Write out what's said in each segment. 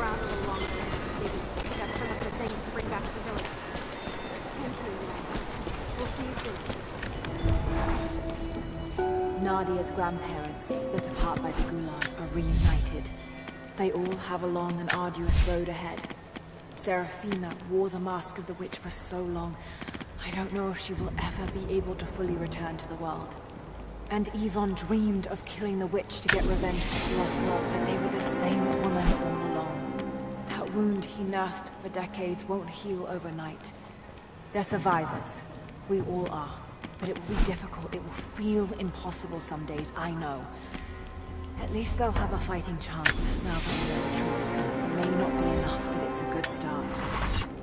around a little longer. Maybe some of the things to bring back to the village. Thank you, We'll see you soon. Nadia's grandparents, split apart by the Gulag, are reunited. They all have a long and arduous road ahead. Serafima wore the mask of the witch for so long, I don't know if she will ever be able to fully return to the world. And Yvonne dreamed of killing the witch to get revenge for love, but they were the same woman all along. Wound he nursed for decades won't heal overnight. They're survivors. We all are. But it will be difficult. It will feel impossible some days, I know. At least they'll have a fighting chance, now that we know the truth. It may not be enough, but it's a good start.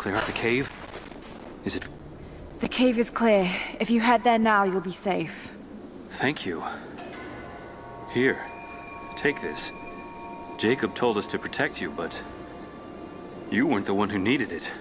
Clear out the cave? Is it... The cave is clear. If you head there now, you'll be safe. Thank you. Here, take this. Jacob told us to protect you, but... You weren't the one who needed it.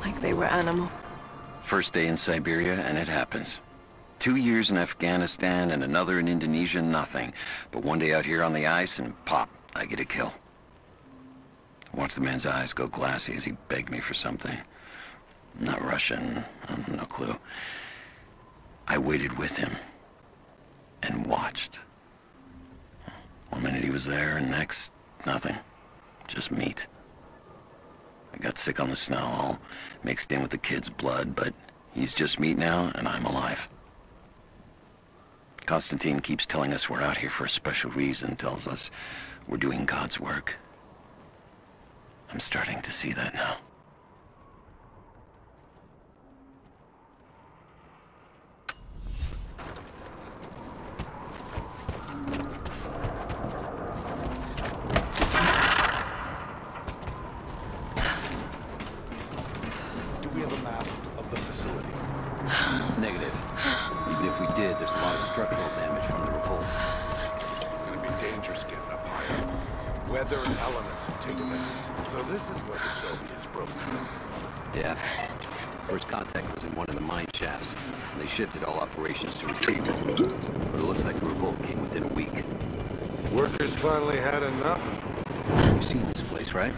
Like they were animal. First day in Siberia, and it happens. Two years in Afghanistan and another in Indonesia, nothing. But one day out here on the ice, and pop, I get a kill. I watched the man's eyes go glassy as he begged me for something. Not Russian, no clue. I waited with him and watched. One minute he was there, and next, nothing. Just meat. I got sick on the snow, all mixed in with the kid's blood, but he's just meat now, and I'm alive. Konstantin keeps telling us we're out here for a special reason, tells us we're doing God's work. I'm starting to see that now. Do we have a map of the facility? Negative. Even if we did, there's a lot of structural damage from the revolt. It's gonna be dangerous getting up higher. Weather and elements have taken it. So this is where the Soviets broke through. Yeah. First contact was in one of the mine shafts. They shifted all operations to retrieve it. But it looks like the revolt came within a week. Workers finally had enough. You've seen this place, right?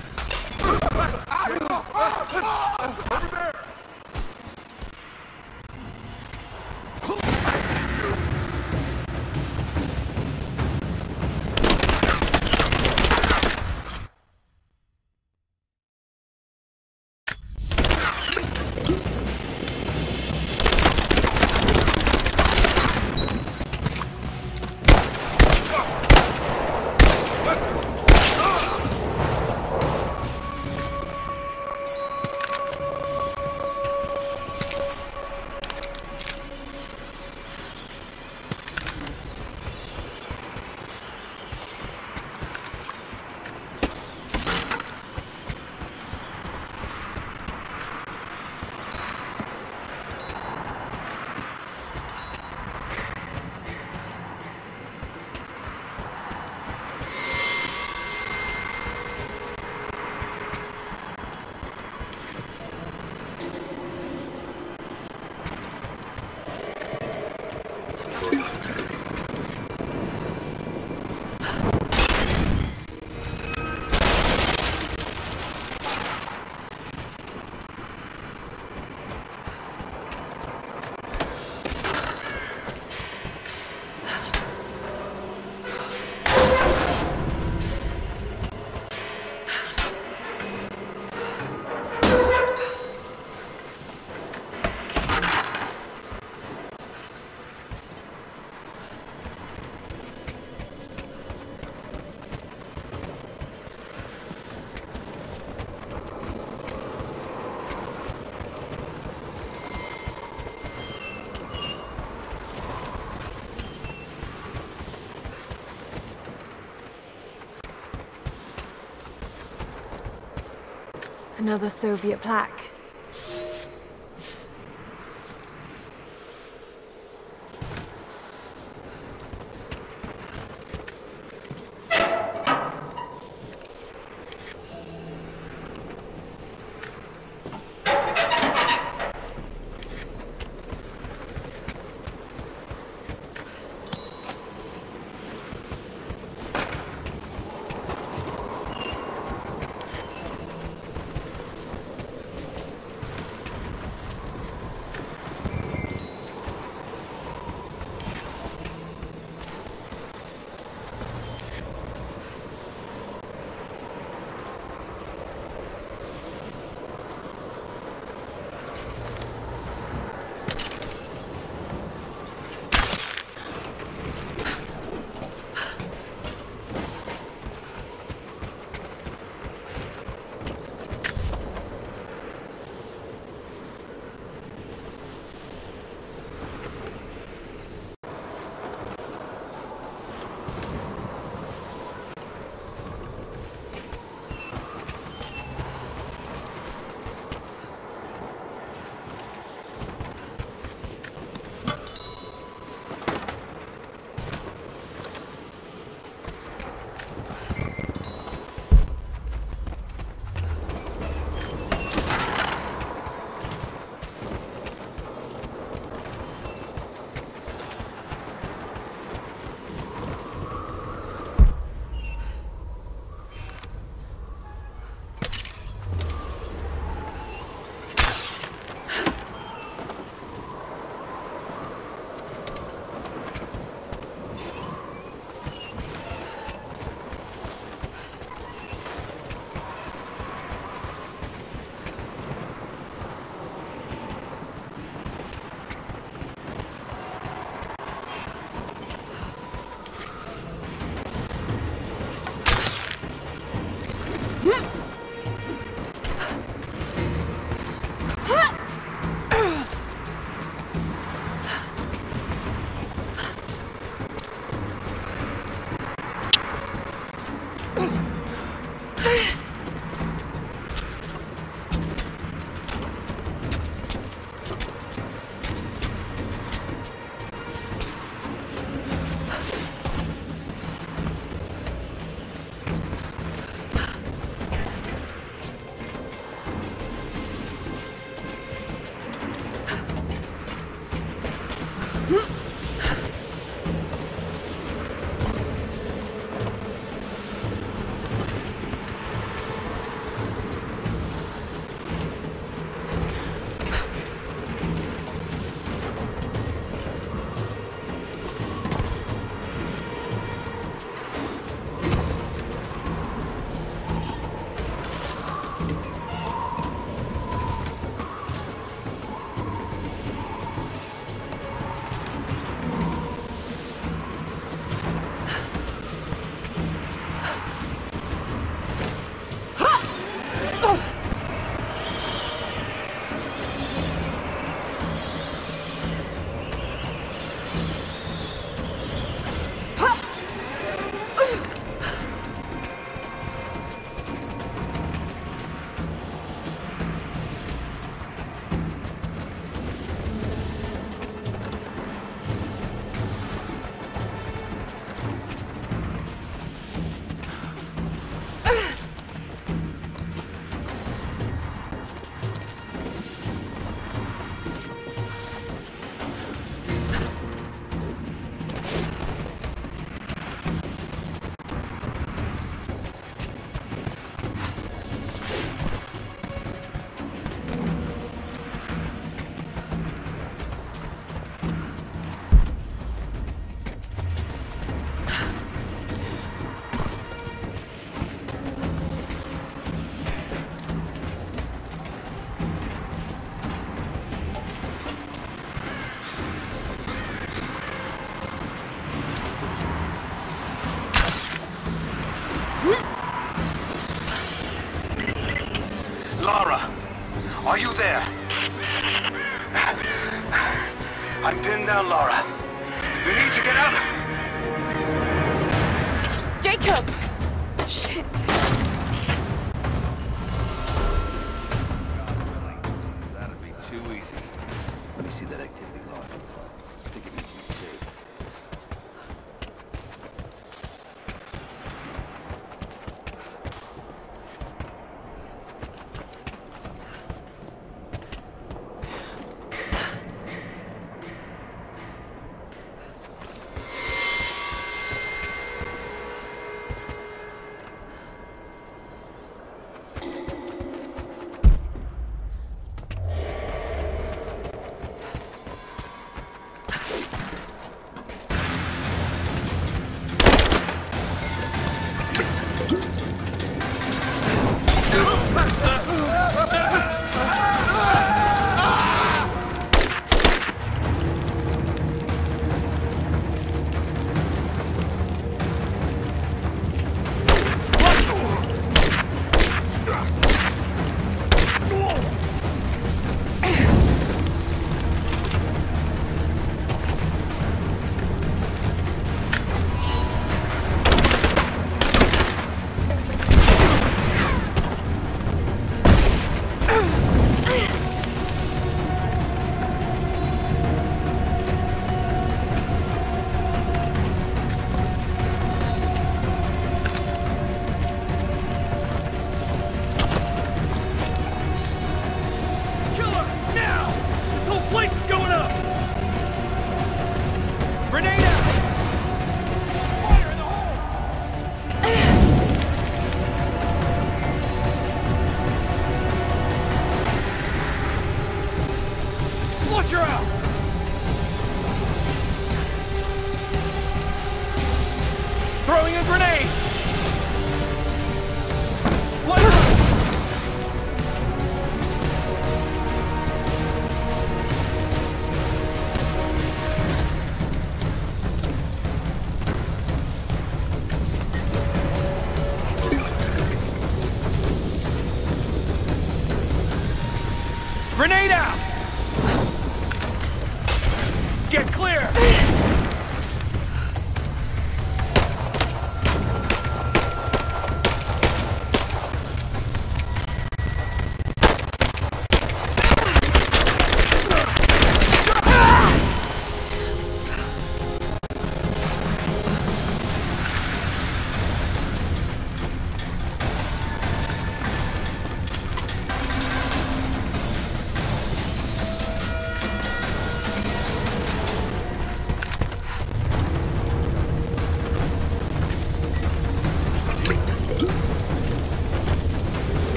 Another Soviet plaque.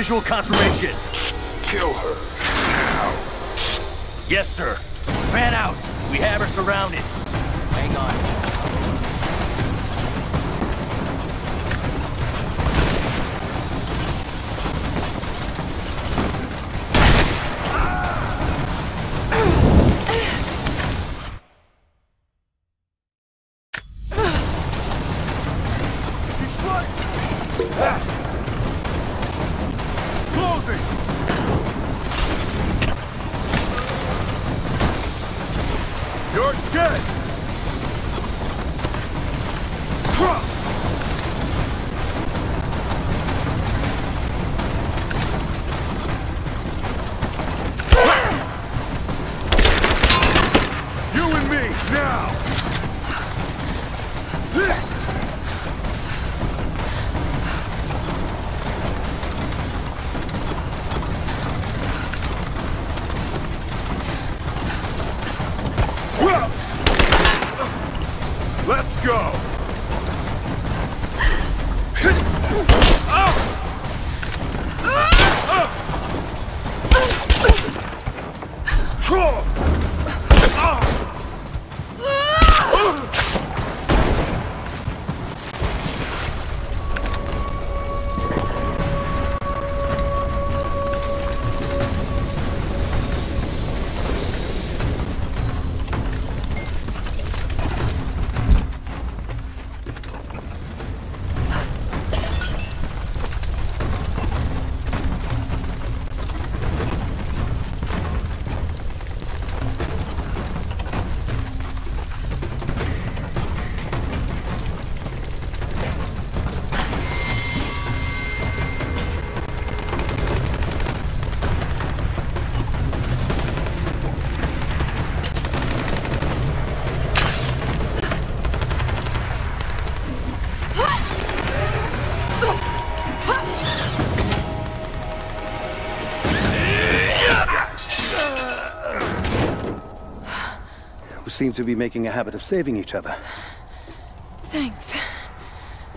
visual confirmation. Kill her. Now. Yes, sir. Fan out. We have her surrounded. Seem to be making a habit of saving each other. Thanks.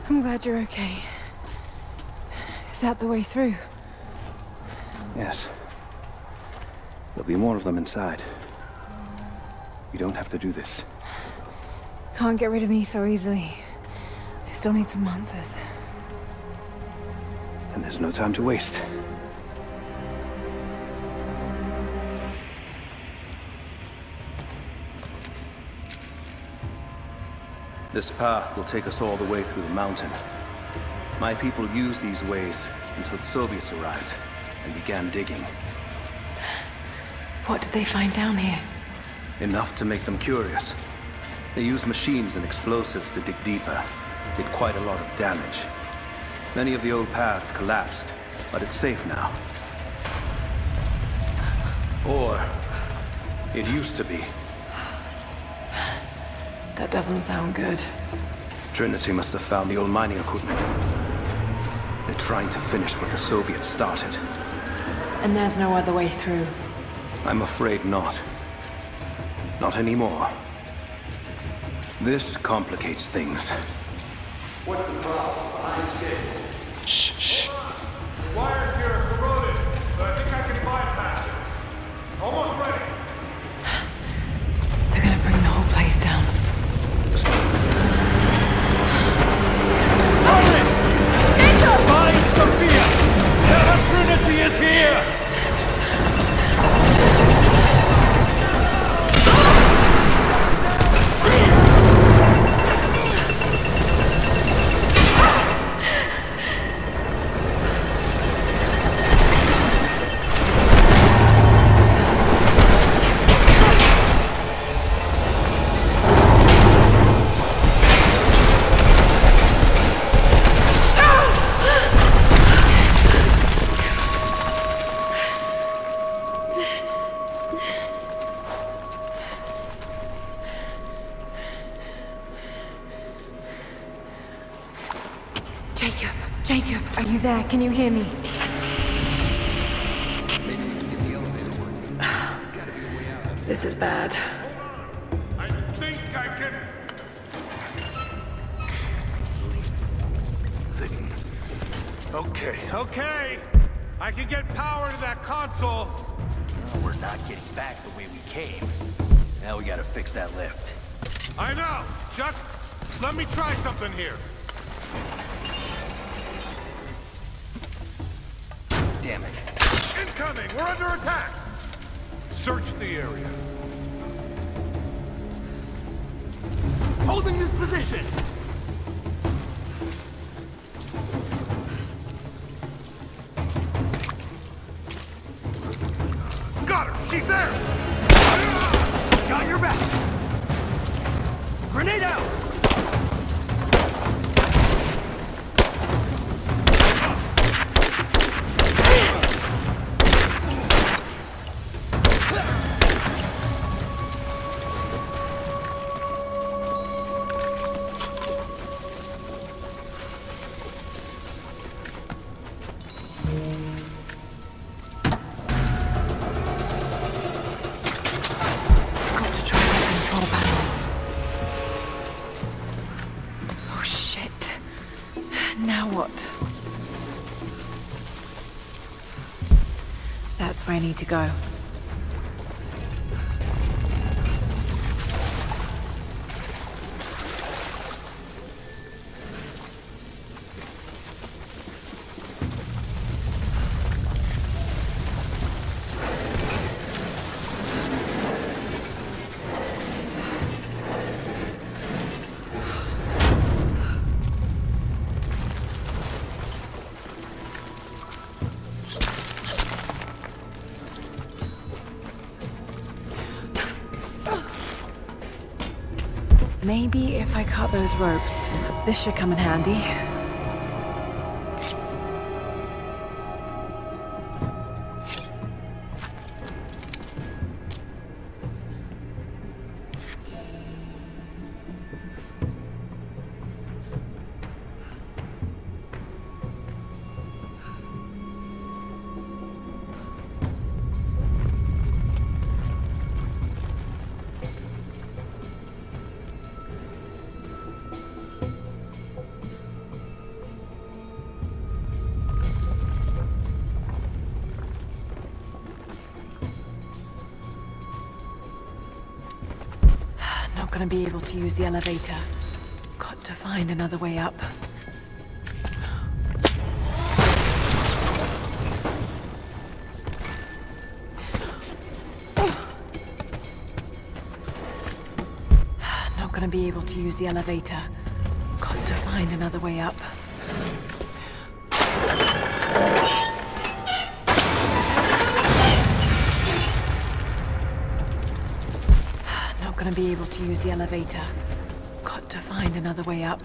I'm glad you're okay. Is that the way through? Yes. There'll be more of them inside. You don't have to do this. Can't get rid of me so easily. I still need some answers. And there's no time to waste. This path will take us all the way through the mountain. My people used these ways until the Soviets arrived and began digging. What did they find down here? Enough to make them curious. They used machines and explosives to dig deeper. Did quite a lot of damage. Many of the old paths collapsed, but it's safe now. Or, it used to be. That doesn't sound good. Trinity must have found the old mining equipment. They're trying to finish what the Soviets started. And there's no other way through. I'm afraid not. Not anymore. This complicates things. Shh, shh. Wire here are Sofia! Her Trinity is here! Can you hear me? This is bad. I think I can... Okay, okay. I can get power to that console. We're not getting back the way we came. Now we gotta fix that lift. I know. Just let me try something here. Need to go. Maybe if I cut those ropes, this should come in handy. To use the elevator. Got to find another way up. Not gonna be able to use the elevator. Got to find another way up. Not gonna be able to use the elevator. Got to find another way up.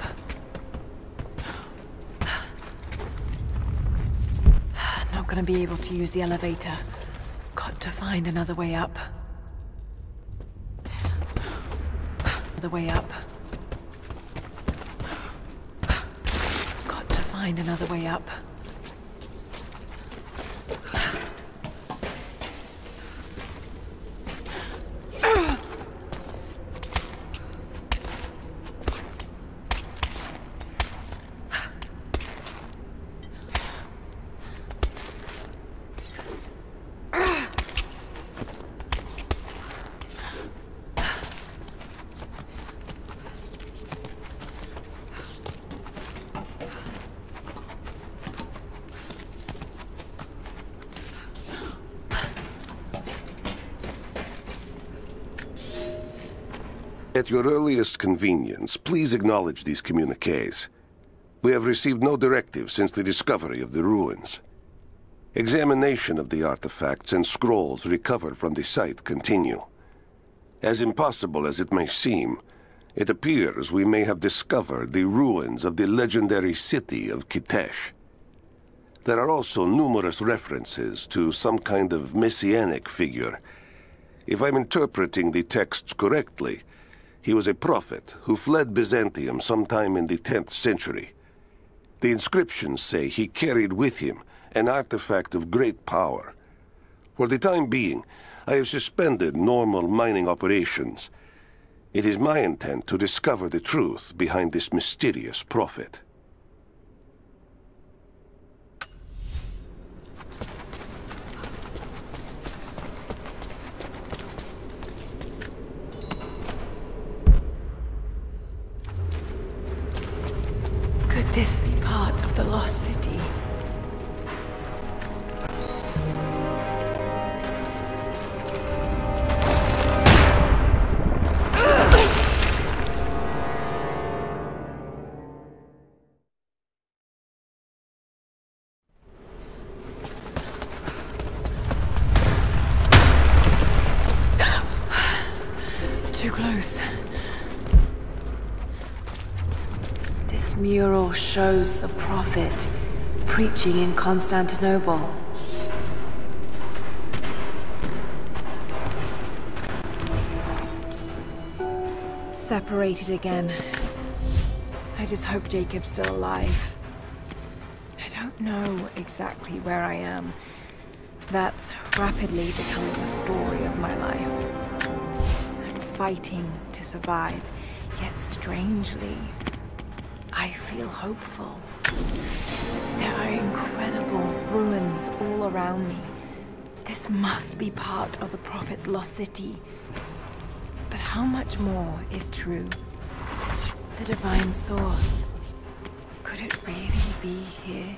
Not gonna be able to use the elevator. Got to find another way up. Another way up. Got to find another way up. At your earliest convenience, please acknowledge these communiques. We have received no directive since the discovery of the ruins. Examination of the artifacts and scrolls recovered from the site continue. As impossible as it may seem, it appears we may have discovered the ruins of the legendary city of Kitesh. There are also numerous references to some kind of messianic figure. If I'm interpreting the texts correctly, he was a prophet who fled Byzantium sometime in the 10th century. The inscriptions say he carried with him an artifact of great power. For the time being, I have suspended normal mining operations. It is my intent to discover the truth behind this mysterious prophet. Could this be part of the lost mural shows the prophet preaching in Constantinople. Separated again. I just hope Jacob's still alive. I don't know exactly where I am. That's rapidly becoming the story of my life. I'm fighting to survive, yet strangely, feel hopeful. There are incredible ruins all around me. This must be part of the Prophet's lost city. But how much more is true? The divine source. Could it really be here?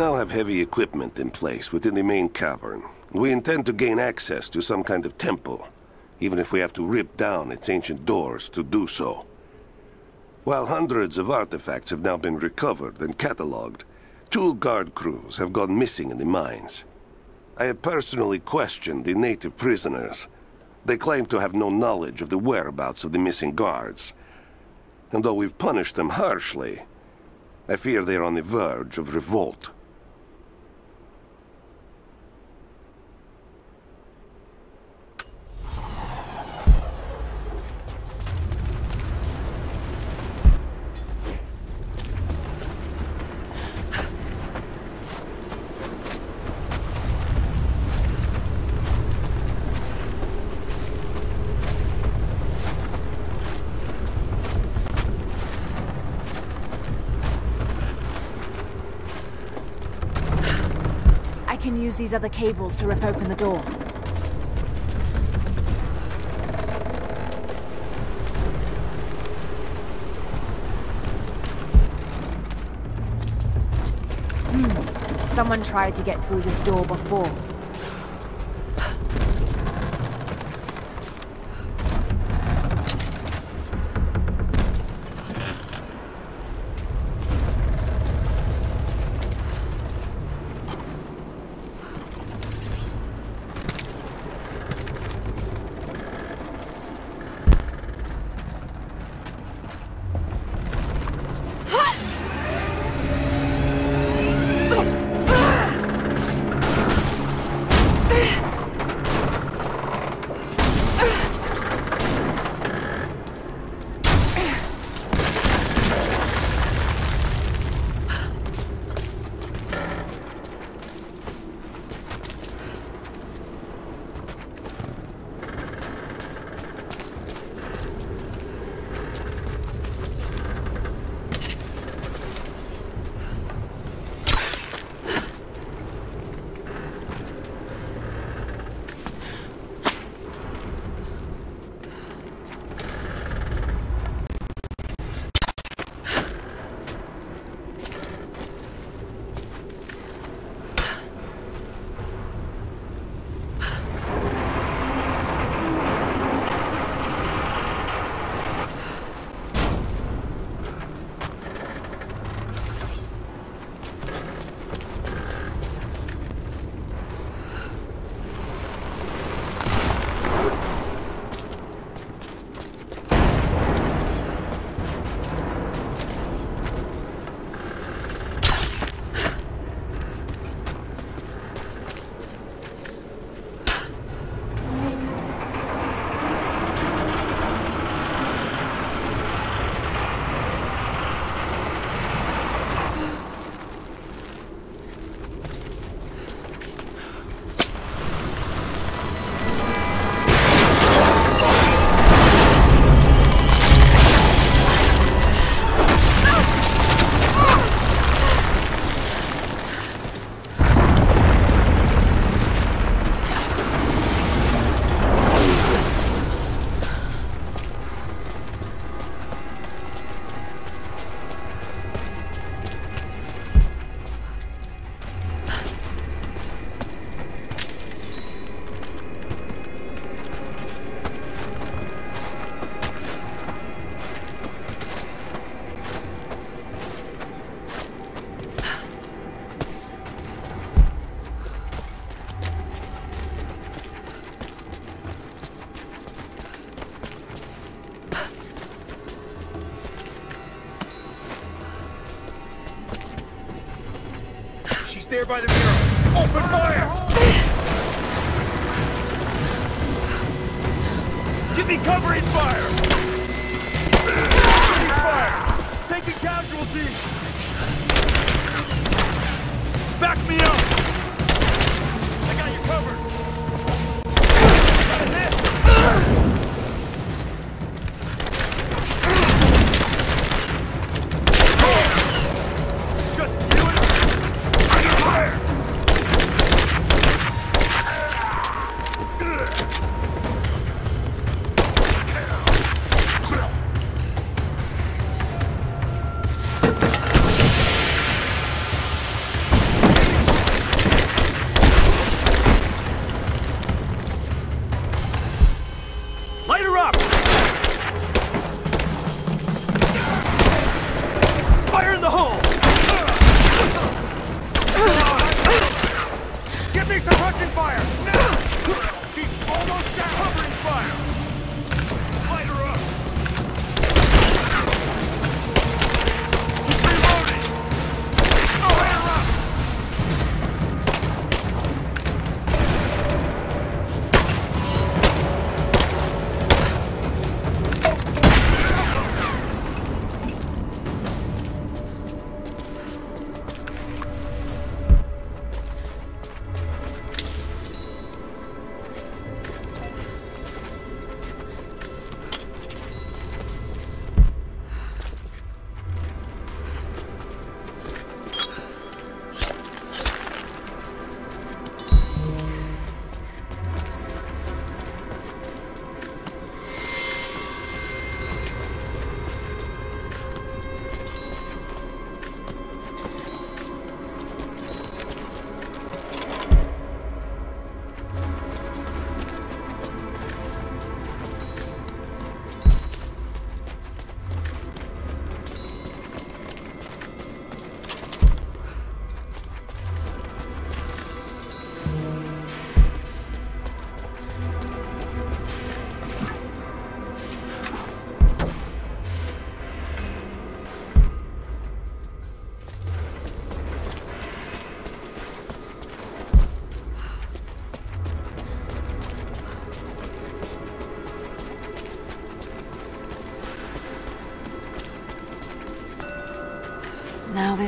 Now have heavy equipment in place within the main cavern. We intend to gain access to some kind of temple, even if we have to rip down its ancient doors to do so. While hundreds of artifacts have now been recovered and catalogued, two guard crews have gone missing in the mines. I have personally questioned the native prisoners. They claim to have no knowledge of the whereabouts of the missing guards. And though we've punished them harshly, I fear they're on the verge of revolt. I can use these other cables to rip open the door. Hmm. Someone tried to get through this door before. There by the mirrors. Open fire! Give me covering fire! Covering fire! Taking casualties! Back me up!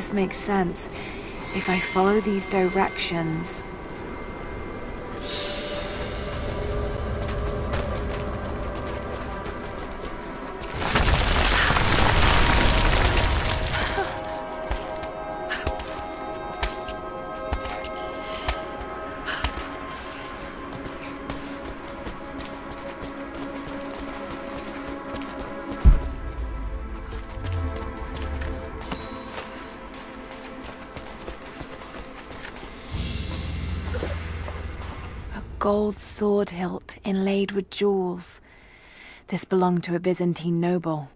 This makes sense. If I follow these directions... gold sword hilt inlaid with jewels. This belonged to a Byzantine noble.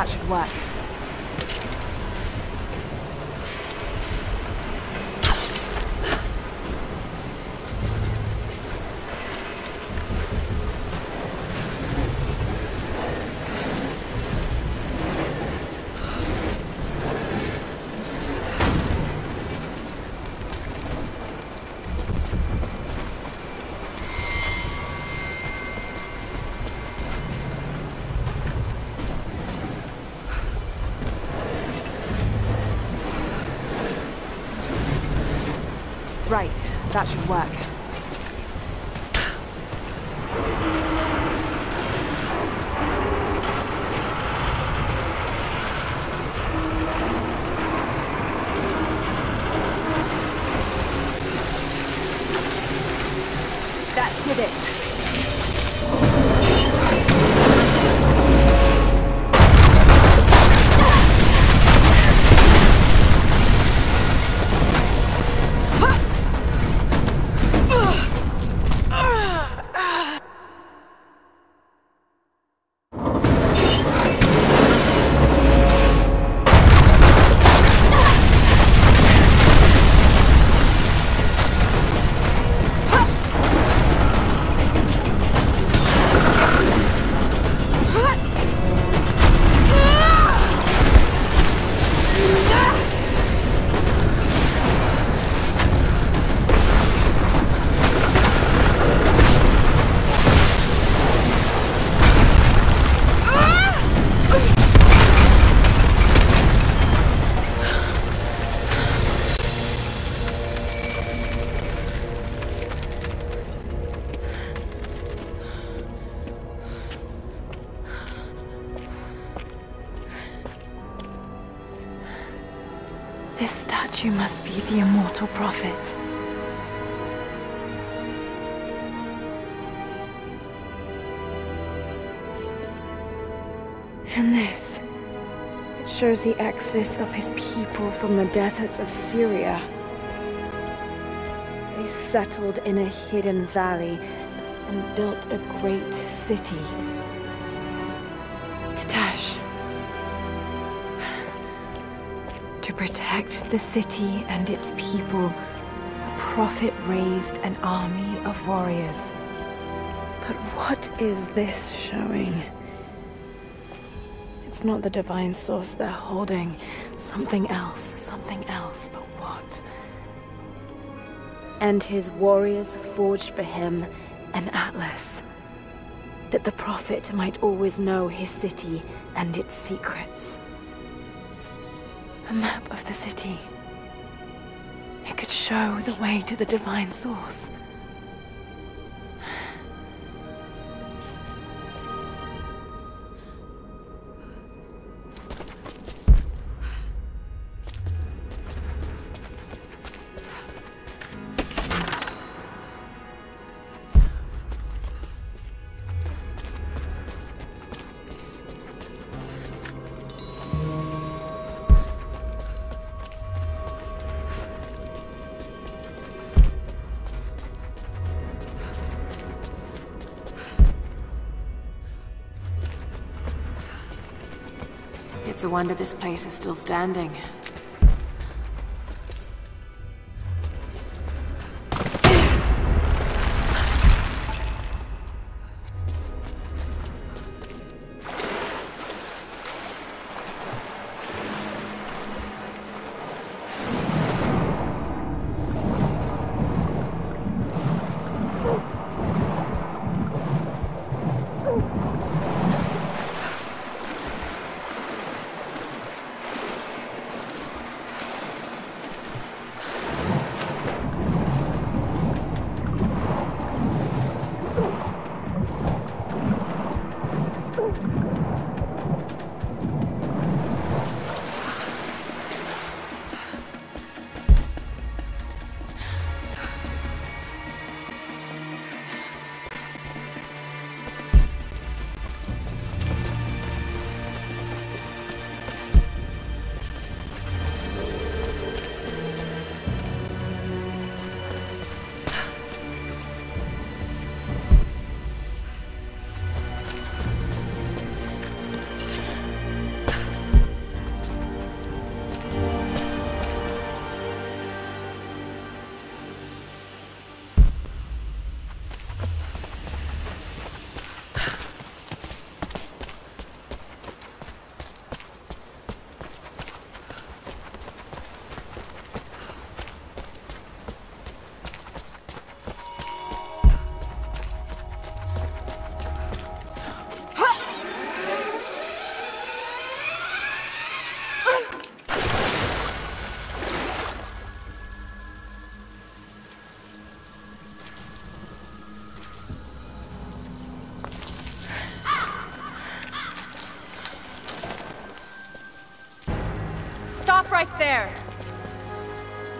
That should work. Shows the exodus of his people from the deserts of Syria. They settled in a hidden valley and built a great city. Kitezh. To protect the city and its people, the Prophet raised an army of warriors. But what is this showing? It's not the divine source they're holding. Something else, something else, but what? And his warriors forged for him an atlas. That the Prophet might always know his city and its secrets. A map of the city. It could show the way to the divine source. It's a wonder this place is still standing.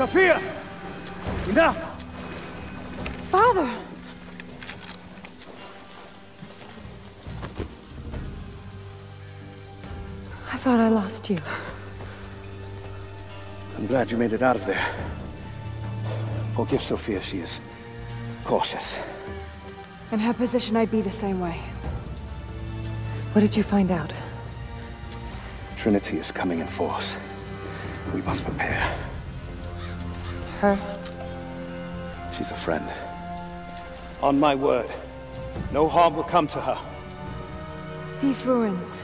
Sofia! Enough! Father! I thought I lost you. I'm glad you made it out of there. Forgive Sofia, she is cautious. In her position, I'd be the same way. What did you find out? Trinity is coming in force. We must prepare. Her? She's a friend. On my word, no harm will come to her. These ruins.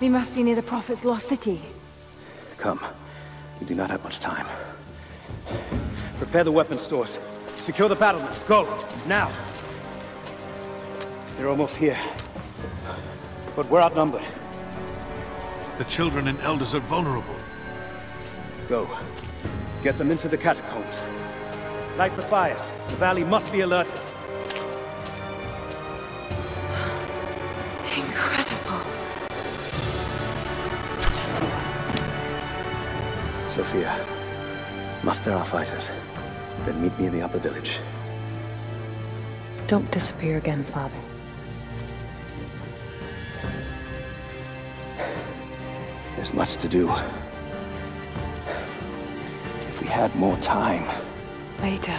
We must be near the Prophet's lost city. Come. We do not have much time. Prepare the weapon stores. Secure the battlements. Go! Now! They're almost here. But we're outnumbered. The children and elders are vulnerable. Go. Get them into the catacombs. Light the fires. The valley must be alerted. Incredible. Sofia, muster our fighters. Then meet me in the upper village. Don't disappear again, Father. There's much to do. If we had more time. Later.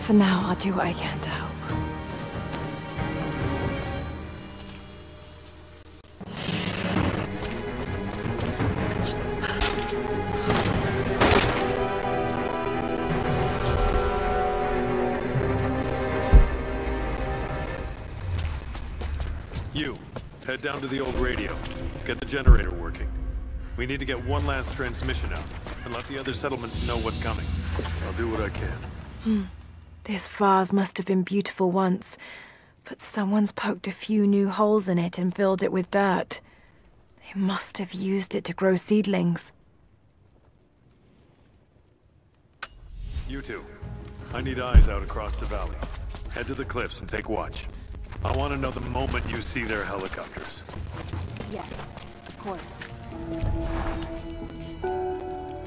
For now, I'll do what I can to help. You, head down to the old radio. Get the generator working. We need to get one last transmission out, and let the other settlements know what's coming. I'll do what I can. Hmm. This vase must have been beautiful once, but someone's poked a few new holes in it and filled it with dirt. They must have used it to grow seedlings. You two, I need eyes out across the valley. Head to the cliffs and take watch. I want to know the moment you see their helicopters. Yes, of course.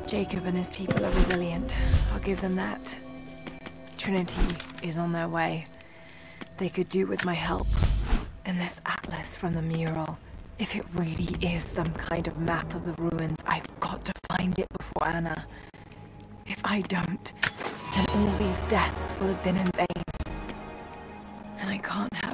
Jacob and his people are resilient. I'll give them that. Trinity is on their way. They could do with my help. And this atlas from the mural. If it really is some kind of map of the ruins, I've got to find it before Ana. If I don't, then all these deaths will have been in vain. And I can't have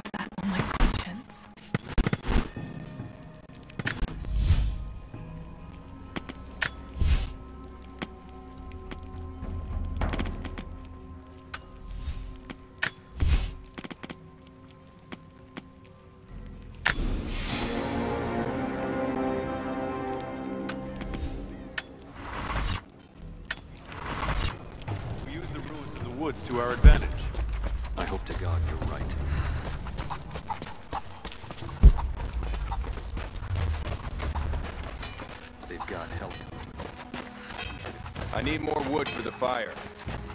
for the fire.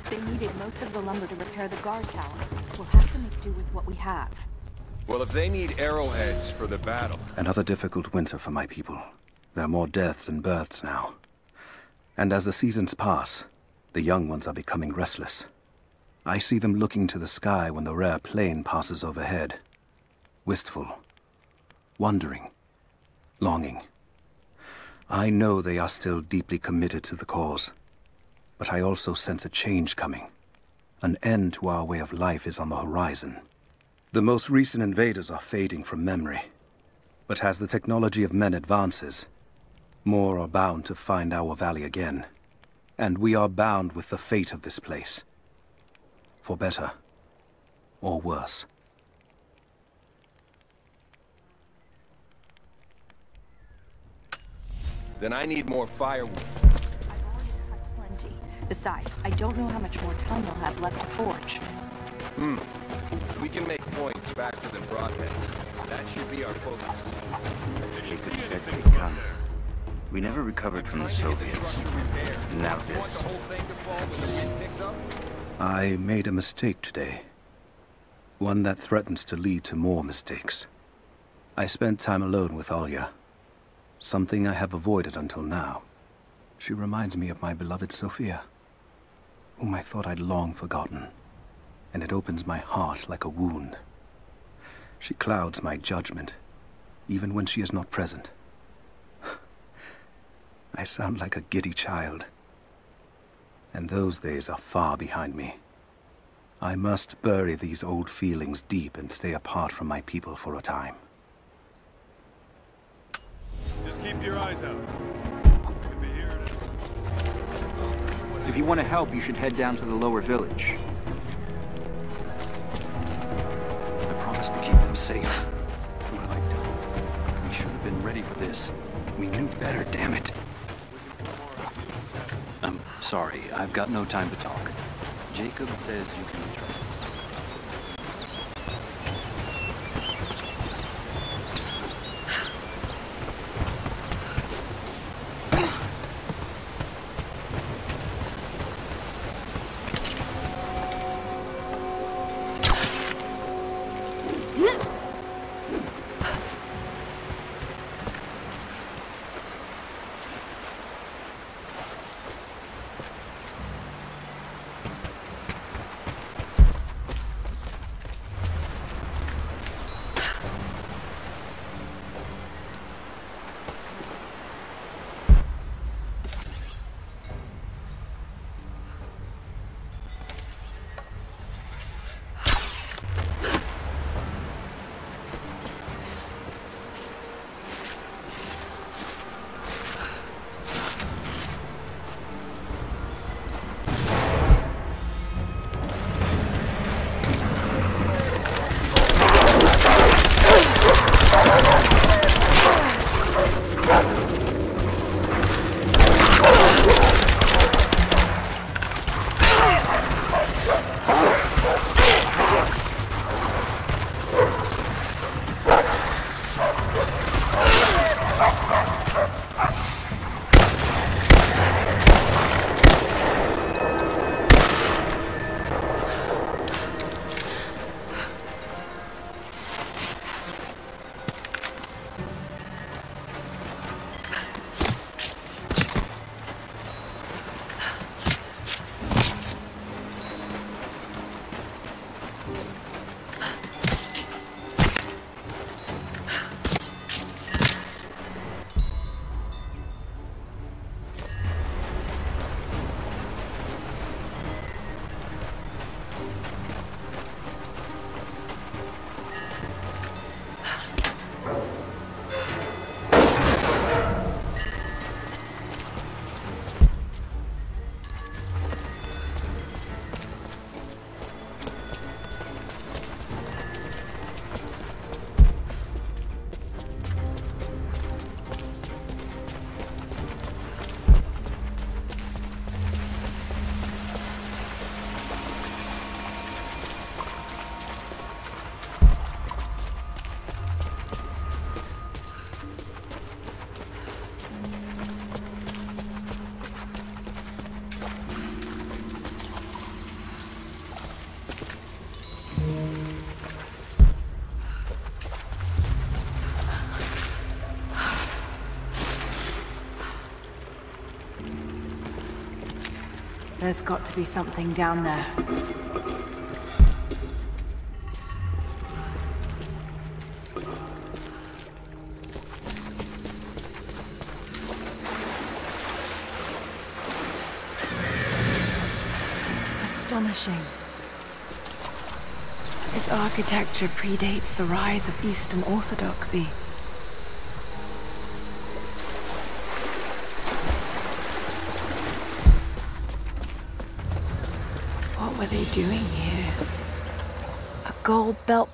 They needed most of the lumber to repair the guard towers. We'll have to make do with what we have. Well, if they need arrowheads for the battle, Another difficult winter for my people. There are more deaths than births now. And as the seasons pass, the young ones are becoming restless. I see them looking to the sky when the rare plane passes overhead. Wistful. Wondering. Longing. I know they are still deeply committed to the cause. But I also sense a change coming. An end to our way of life is on the horizon. The most recent invaders are fading from memory. But as the technology of men advances, more are bound to find our valley again. And we are bound with the fate of this place. For better or worse. Then I need more firewood. Plenty. Besides, I don't know how much more time we'll have left to forge. Hmm. We can make points faster than Broadhead. That should be our focus. Jacob said they'd come. We never recovered from the Soviets. Now this. I made a mistake today. One that threatens to lead to more mistakes. I spent time alone with Olya. Something I have avoided until now. She reminds me of my beloved Sophia, whom I thought I'd long forgotten. And it opens my heart like a wound. She clouds my judgment, even when she is not present. I sound like a giddy child. And those days are far behind me. I must bury these old feelings deep and stay apart from my people for a time. Just keep your eyes out. If you want to help, you should head down to the lower village. I promised to keep them safe. Have I done? We should have been ready for this. We knew better, damn it. I'm sorry. I've got no time to talk. Jacob says you can There's got to be something down there. Astonishing. This architecture predates the rise of Eastern Orthodoxy.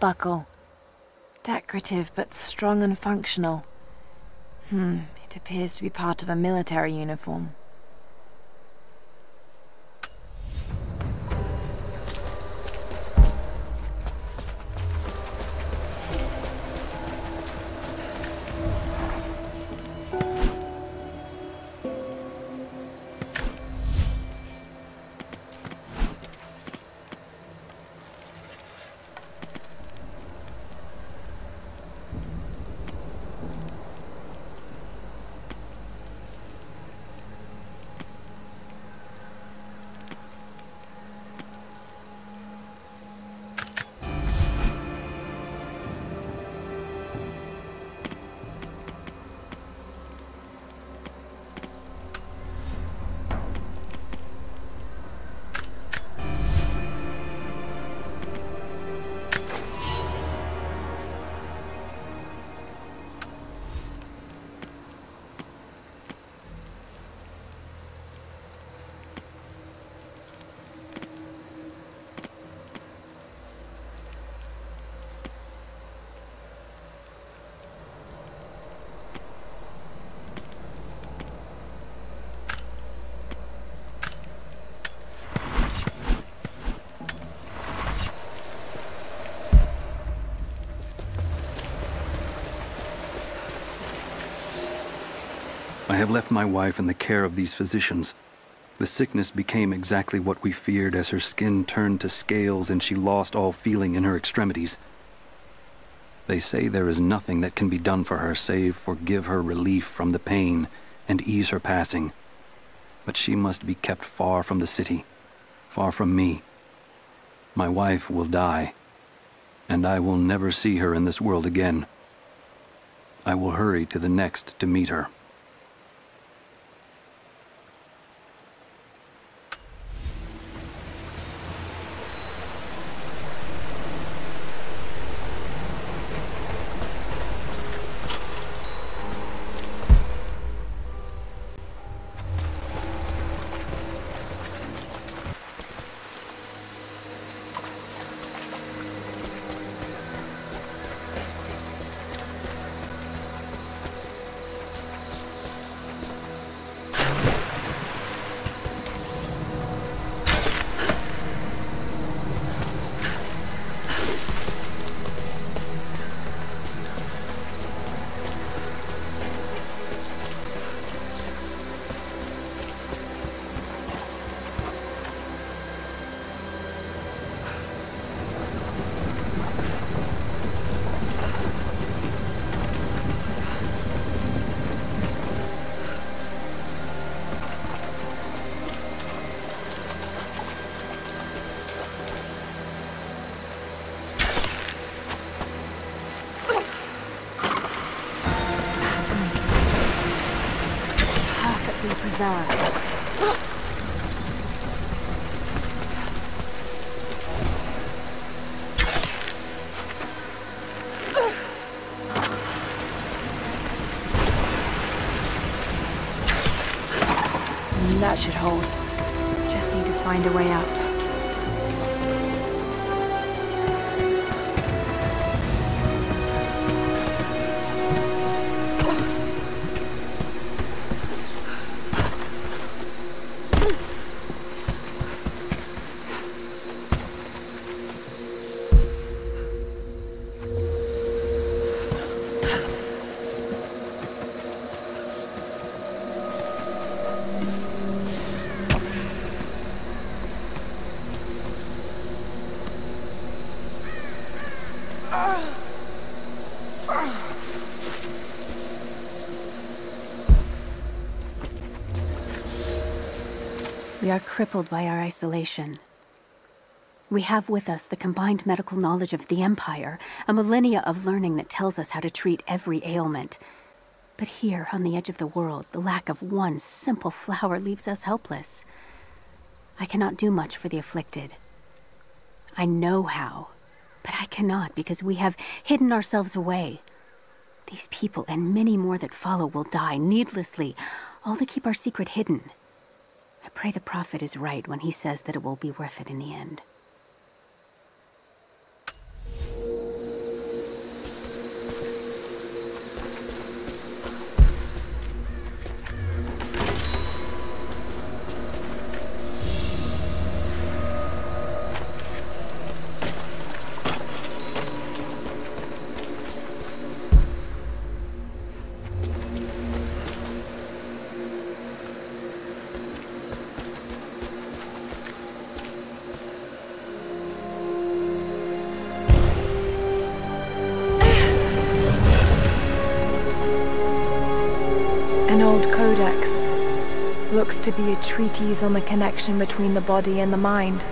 Buckle. Decorative but strong and functional. Hmm, it appears to be part of a military uniform. Have left my wife in the care of these physicians. The sickness became exactly what we feared as her skin turned to scales and she lost all feeling in her extremities. They say there is nothing that can be done for her save for give her relief from the pain and ease her passing. But she must be kept far from the city, far from me. My wife will die, and I will never see her in this world again. I will hurry to the next to meet her. Crippled by our isolation. We have with us the combined medical knowledge of the Empire, a millennia of learning that tells us how to treat every ailment. But here, on the edge of the world, the lack of one simple flower leaves us helpless. I cannot do much for the afflicted. I know how, but I cannot because we have hidden ourselves away. These people and many more that follow will die needlessly, all to keep our secret hidden. Pray the prophet is right when he says that it will be worth it in the end. On the connection between the body and the mind.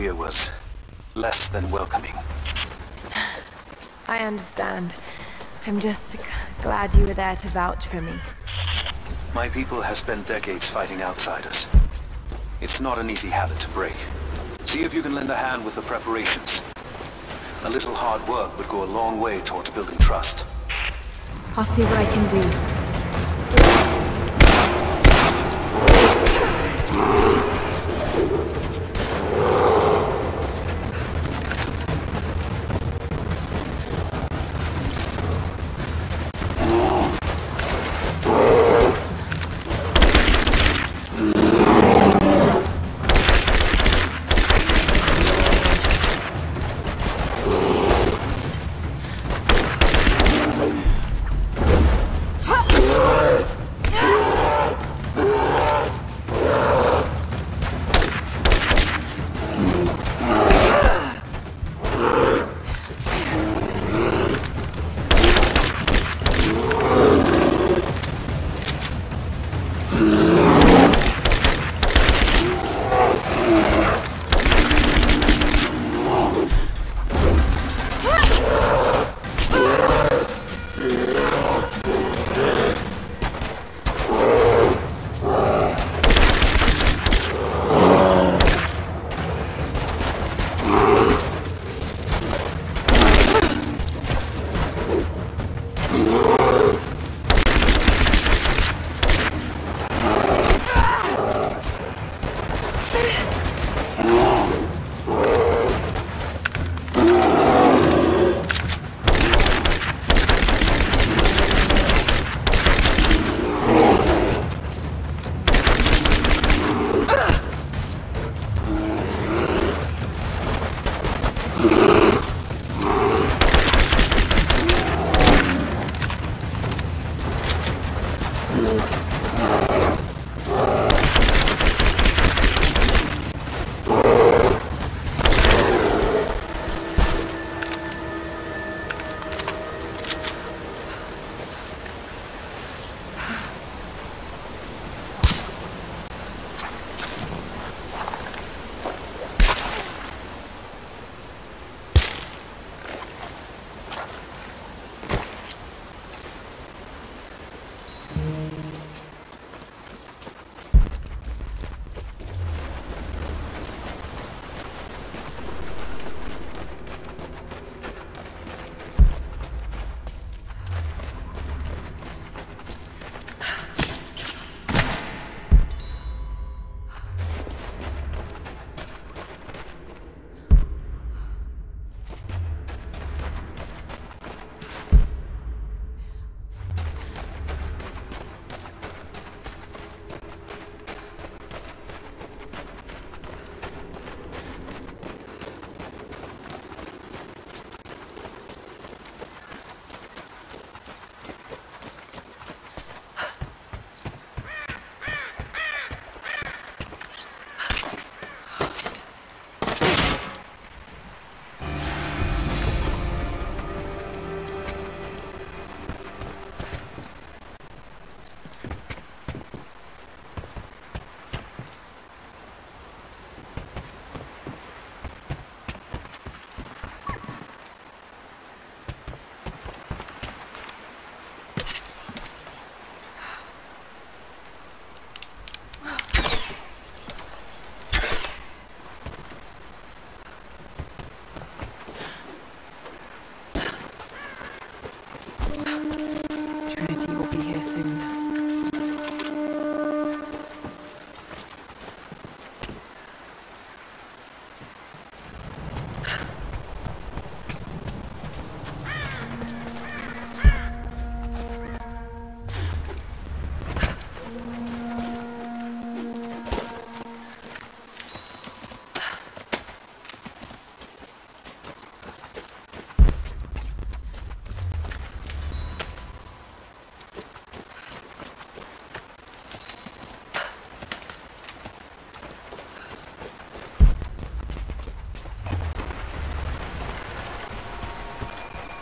Sofia was less than welcoming. I understand. I'm just glad you were there to vouch for me. My people have spent decades fighting outsiders. It's not an easy habit to break. See if you can lend a hand with the preparations. A little hard work would go a long way towards building trust. I'll see what I can do.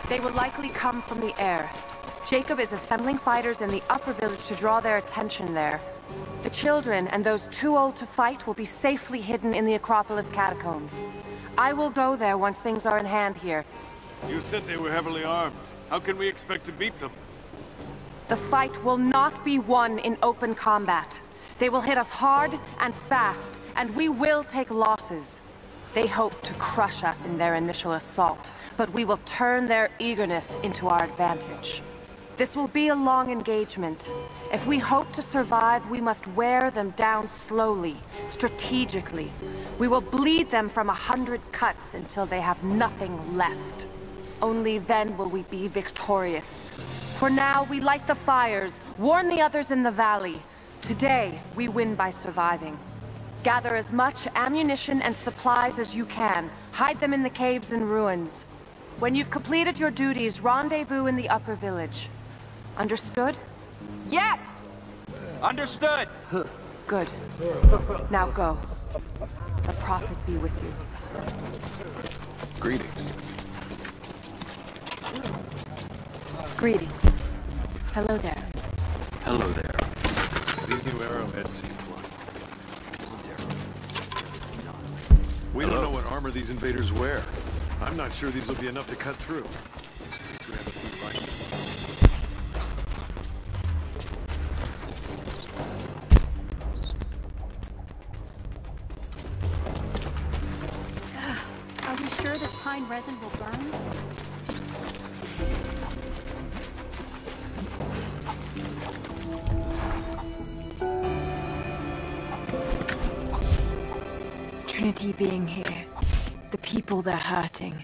They will likely come from the air. Jacob is assembling fighters in the upper village to draw their attention there. The children and those too old to fight will be safely hidden in the Acropolis catacombs. I will go there once things are in hand here. You said they were heavily armed. How can we expect to beat them? The fight will not be won in open combat. They will hit us hard and fast, and we will take losses. They hope to crush us in their initial assault, but we will turn their eagerness into our advantage. This will be a long engagement. If we hope to survive, we must wear them down slowly, strategically. We will bleed them from a hundred cuts until they have nothing left. Only then will we be victorious. For now, we light the fires, warn the others in the valley. Today, we win by surviving. Gather as much ammunition and supplies as you can. Hide them in the caves and ruins. When you've completed your duties, rendezvous in the upper village. Understood? Yes! Understood! Good. Now go. The Prophet be with you. Greetings. Greetings. Hello there. Hello there. These new arrowheads seem blunt. We don't know what armor these invaders wear. I'm not sure these will be enough to cut through. Are we sure this pine resin will burn? Trinity being here, people they're hurting,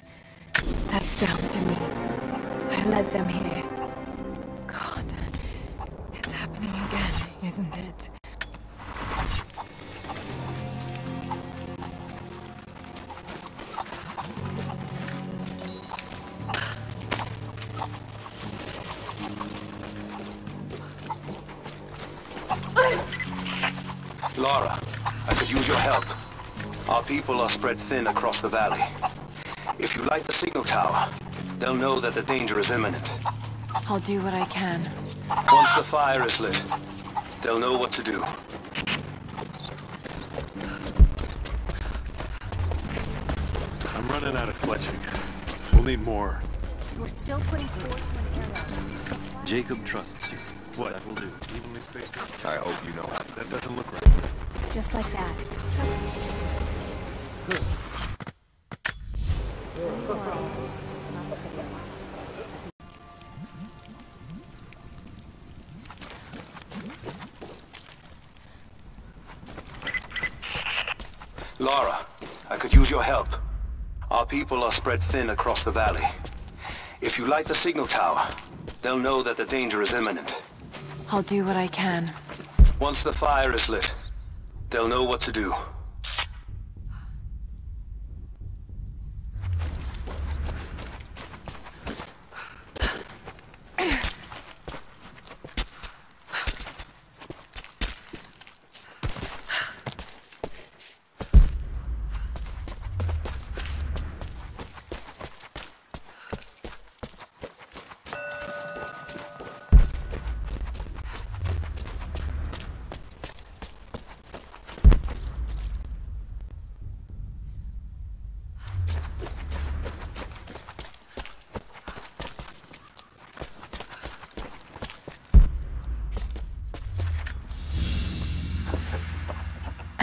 that's down to me. I led them here. Spread thin across the valley. If you light the signal tower, they'll know that the danger is imminent. I'll do what I can. Once the fire is lit, they'll know what to do. I'm running out of fletching. We'll need more. We're still putting forth an arrow. Jacob trusts you. What? That will do. Evenly spaced. I hope you know how. That doesn't look right. Just like that. Lara, I could use your help. Our people are spread thin across the valley. If you light the signal tower, they'll know that the danger is imminent. I'll do what I can. Once the fire is lit, they'll know what to do.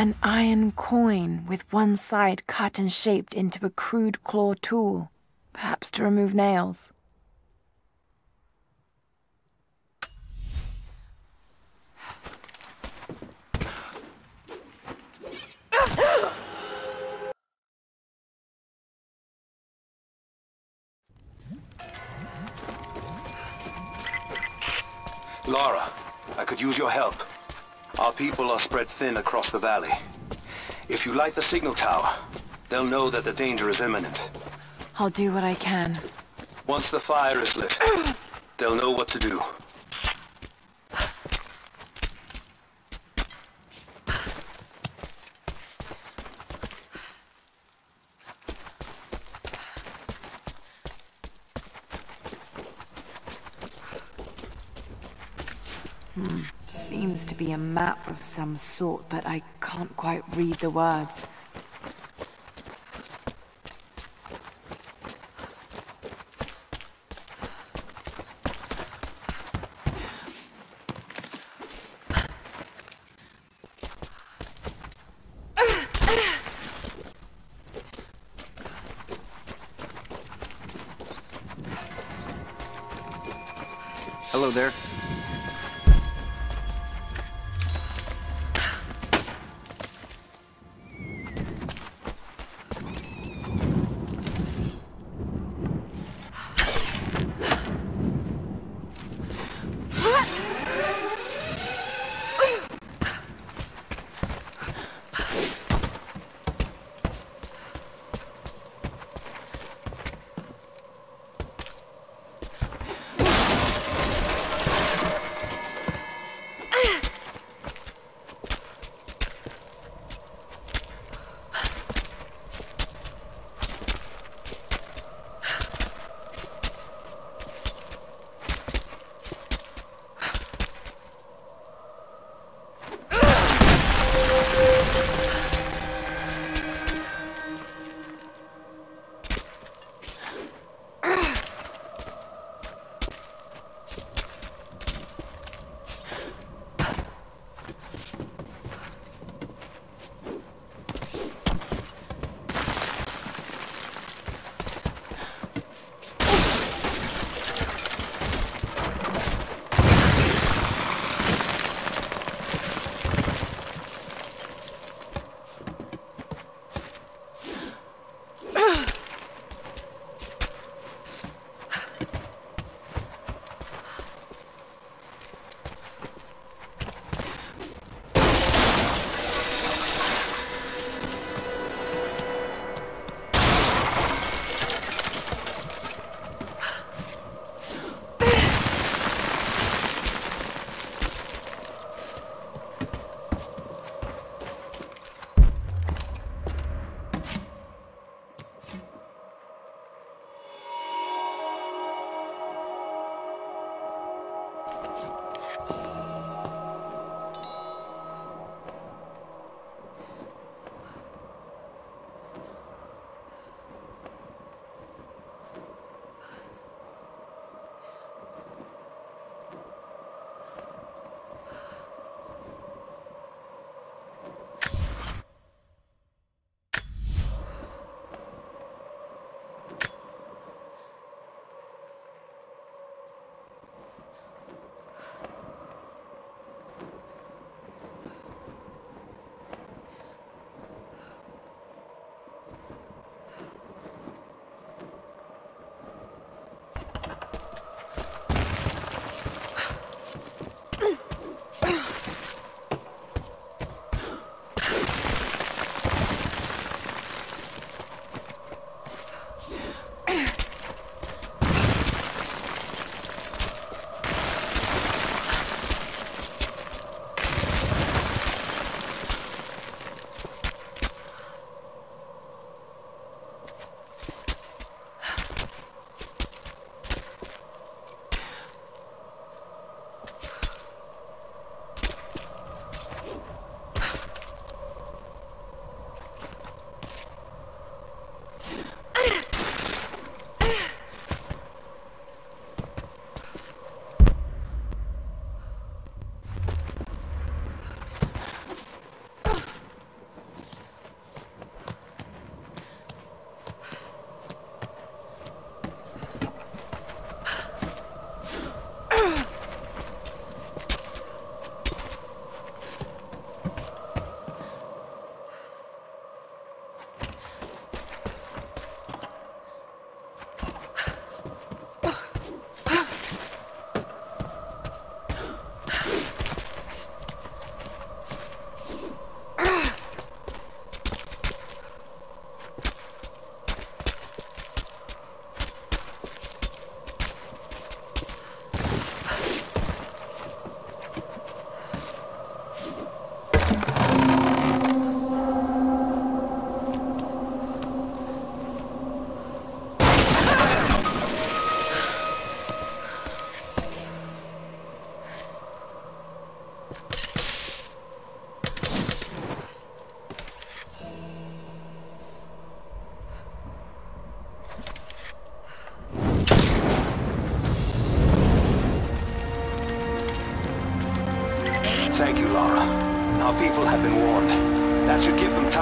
An iron coin with one side cut and shaped into a crude claw tool, perhaps to remove nails. Lara, I could use your help. Our people are spread thin across the valley. If you light the signal tower, they'll know that the danger is imminent. I'll do what I can. Once the fire is lit, they'll know what to do. Hmm. Seems to be a map of some sort, but I can't quite read the words.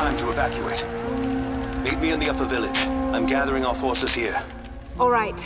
Time to evacuate. Meet me in the upper village. I'm gathering our forces here. All right.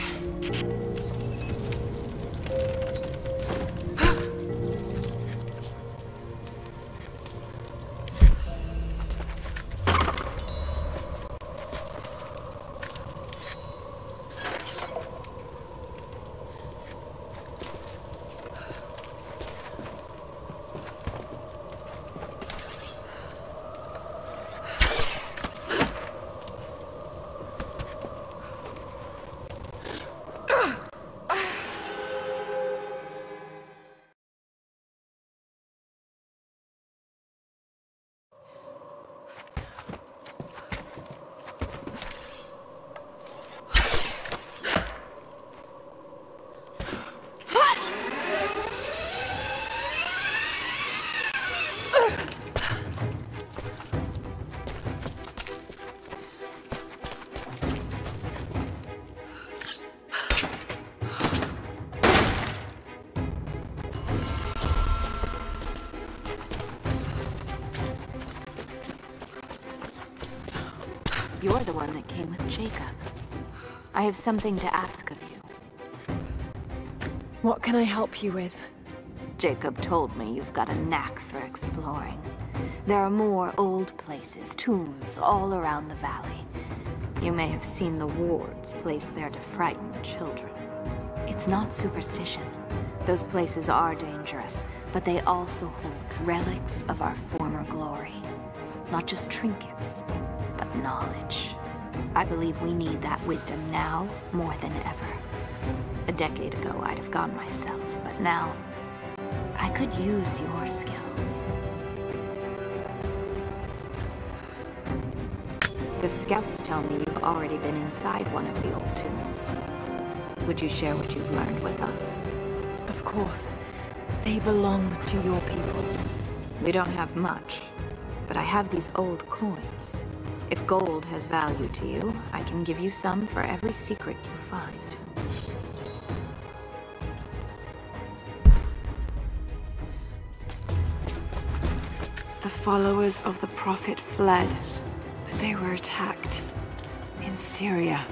I have something to ask of you. What can I help you with? Jacob told me you've got a knack for exploring. There are more old places, tombs, all around the valley. You may have seen the wards placed there to frighten children. It's not superstition. Those places are dangerous, but they also hold relics of our former glory. Not just trinkets, but knowledge. I believe we need that wisdom now more than ever. A decade ago, I'd have gone myself, but now, I could use your skills. The scouts tell me you've already been inside one of the old tombs. Would you share what you've learned with us? Of course. They belong to your people. We don't have much, but I have these old coins. Gold has value to you, I can give you some for every secret you find. The followers of the Prophet fled, but they were attacked in Syria.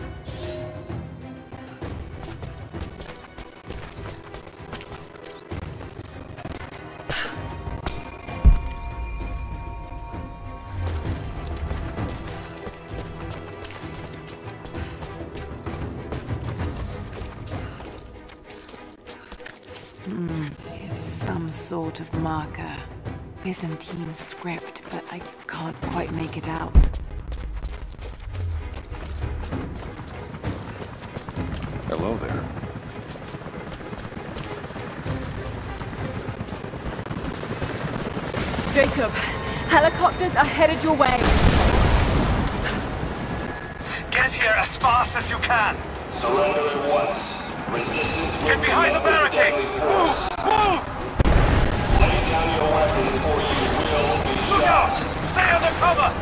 Marker. Byzantine script, but I can't quite make it out. Hello there. Jacob, helicopters are headed your way. Get here as fast as you can. Surrender at once. Resistance will Get behind the barricade! Move! Move! Lay down your weapons or you will be Look shot. out! Stay under cover!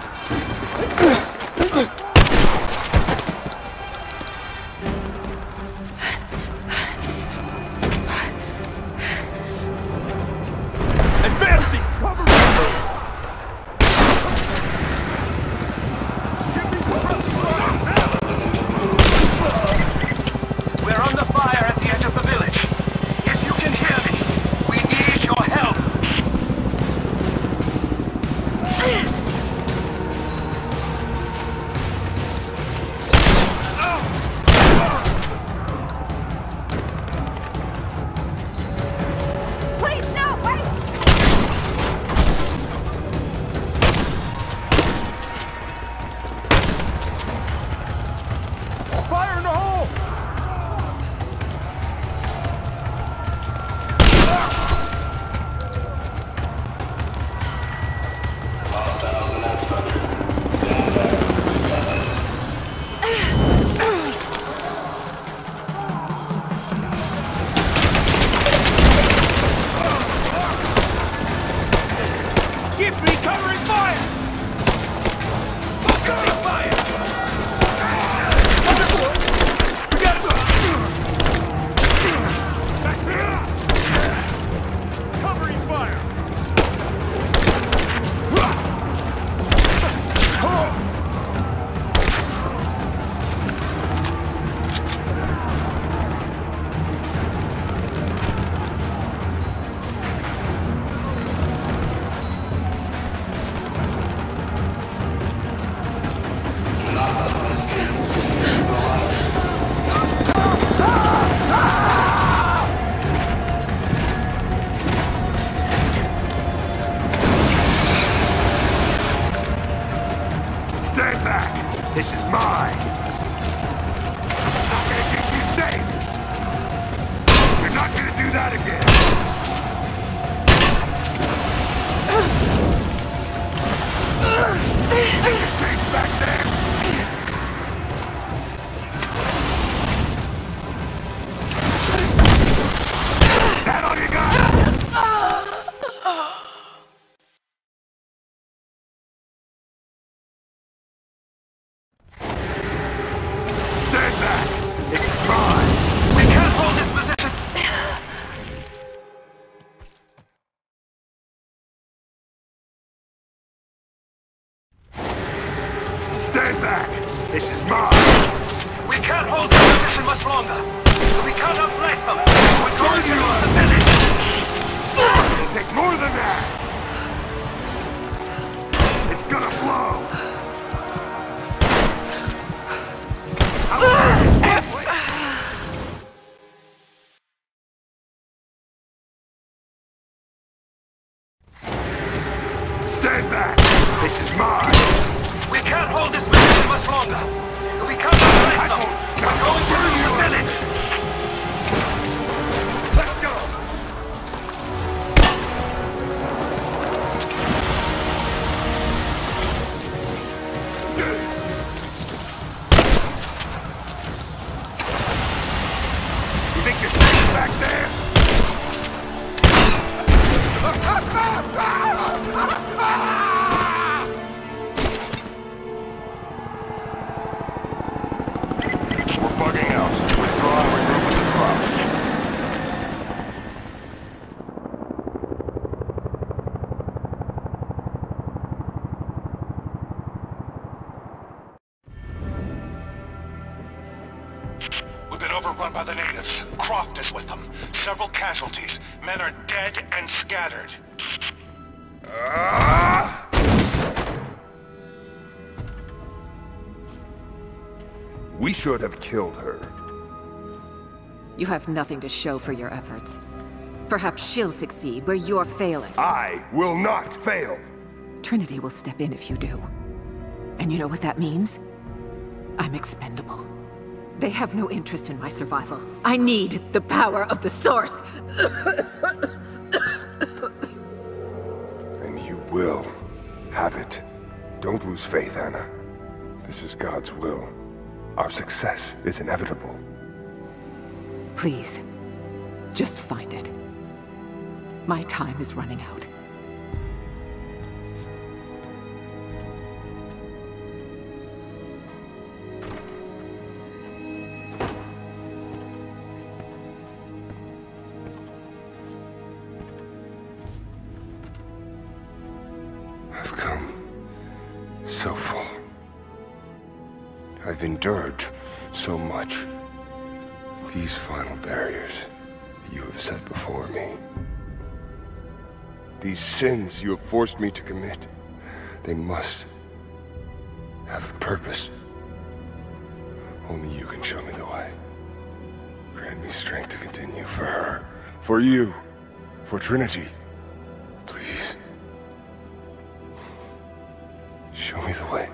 Killed her. You have nothing to show for your efforts. Perhaps she'll succeed where you're failing. I will not fail! Trinity will step in if you do. And you know what that means? I'm expendable. They have no interest in my survival. I need the power of the Source! And you will have it. Don't lose faith, Ana. This is God's will. Our success is inevitable. Please, just find it. My time is running out. Sins you have forced me to commit, they must have a purpose. Only you can show me the way. Grant me strength to continue for her, for you, for Trinity. Please. Show me the way.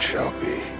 Shall be.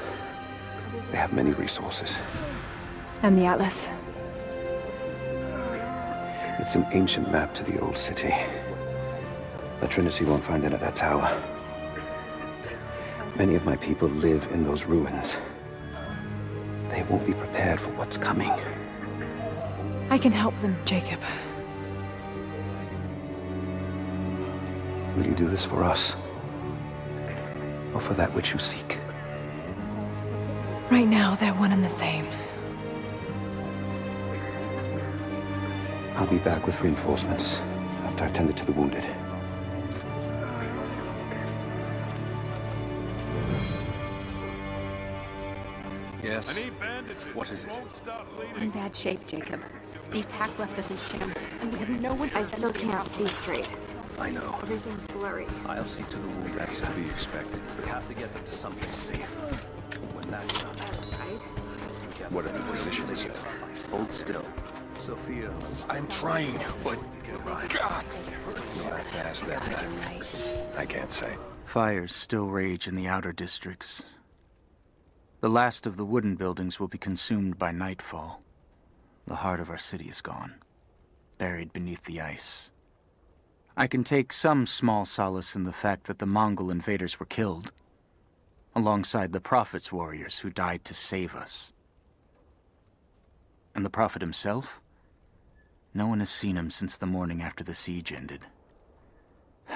They have many resources. And the Atlas? It's an ancient map to the old city. The Trinity won't find it at that tower. Many of my people live in those ruins. They won't be prepared for what's coming. I can help them, Jacob. Will you do this for us? Or for that which you seek? Right now, they're one and the same. I'll be back with reinforcements after I've tended to the wounded. Yes? I need bandages. What is it? Won't stop We're in bad shape, Jacob. The attack left us in shambles, and we have no one I still to can't see straight. I know. Everything's blurry. I'll see to the wound. That's to be expected. We have to get them to someplace safe. What are the positions? Hold still. Sofia. I'm trying, but... God! Now. I can't say. Fires still rage in the outer districts. The last of the wooden buildings will be consumed by nightfall. The heart of our city is gone, buried beneath the ice. I can take some small solace in the fact that the Mongol invaders were killed, alongside the Prophet's warriors who died to save us. And the Prophet himself? No one has seen him since the morning after the siege ended.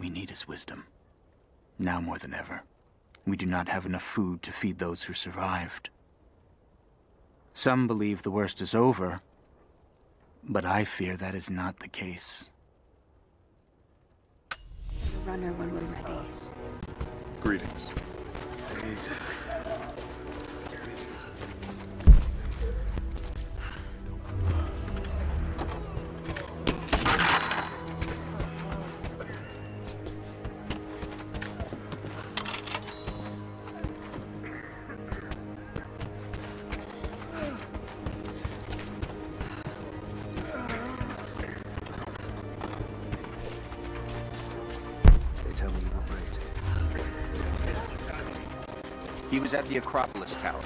We need his wisdom. Now more than ever. We do not have enough food to feed those who survived. Some believe the worst is over, but I fear that is not the case. Runner when we're ready. Greetings. Was at the Acropolis Tower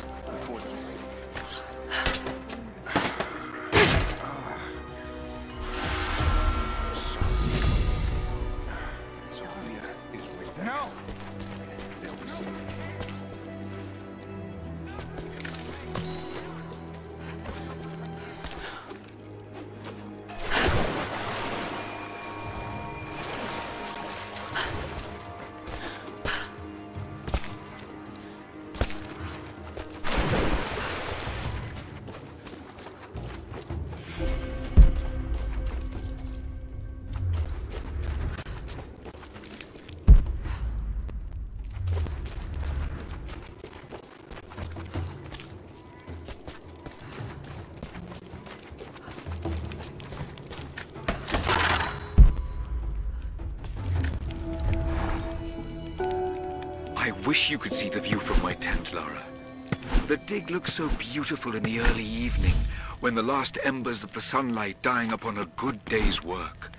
Dig looks so beautiful in the early evening, when the last embers of the sunlight dying upon a good day's work.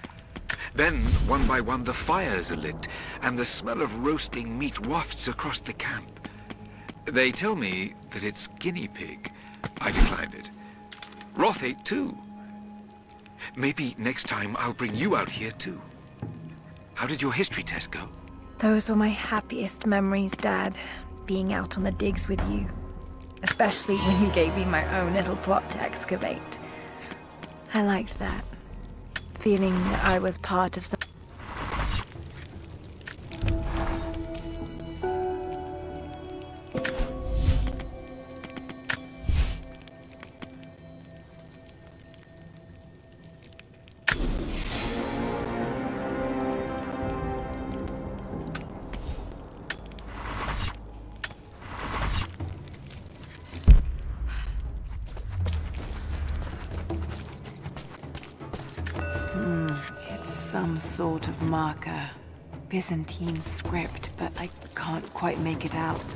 Then, one by one, the fires are lit, and the smell of roasting meat wafts across the camp. They tell me that it's guinea pig. I declined it. Roth ate too. Maybe next time I'll bring you out here too. How did your history test go? Those were my happiest memories, Dad. Being out on the digs with you. Especially when you gave me my own little plot to excavate. I liked that. Feeling that I was part of some. Byzantine script, but I can't quite make it out.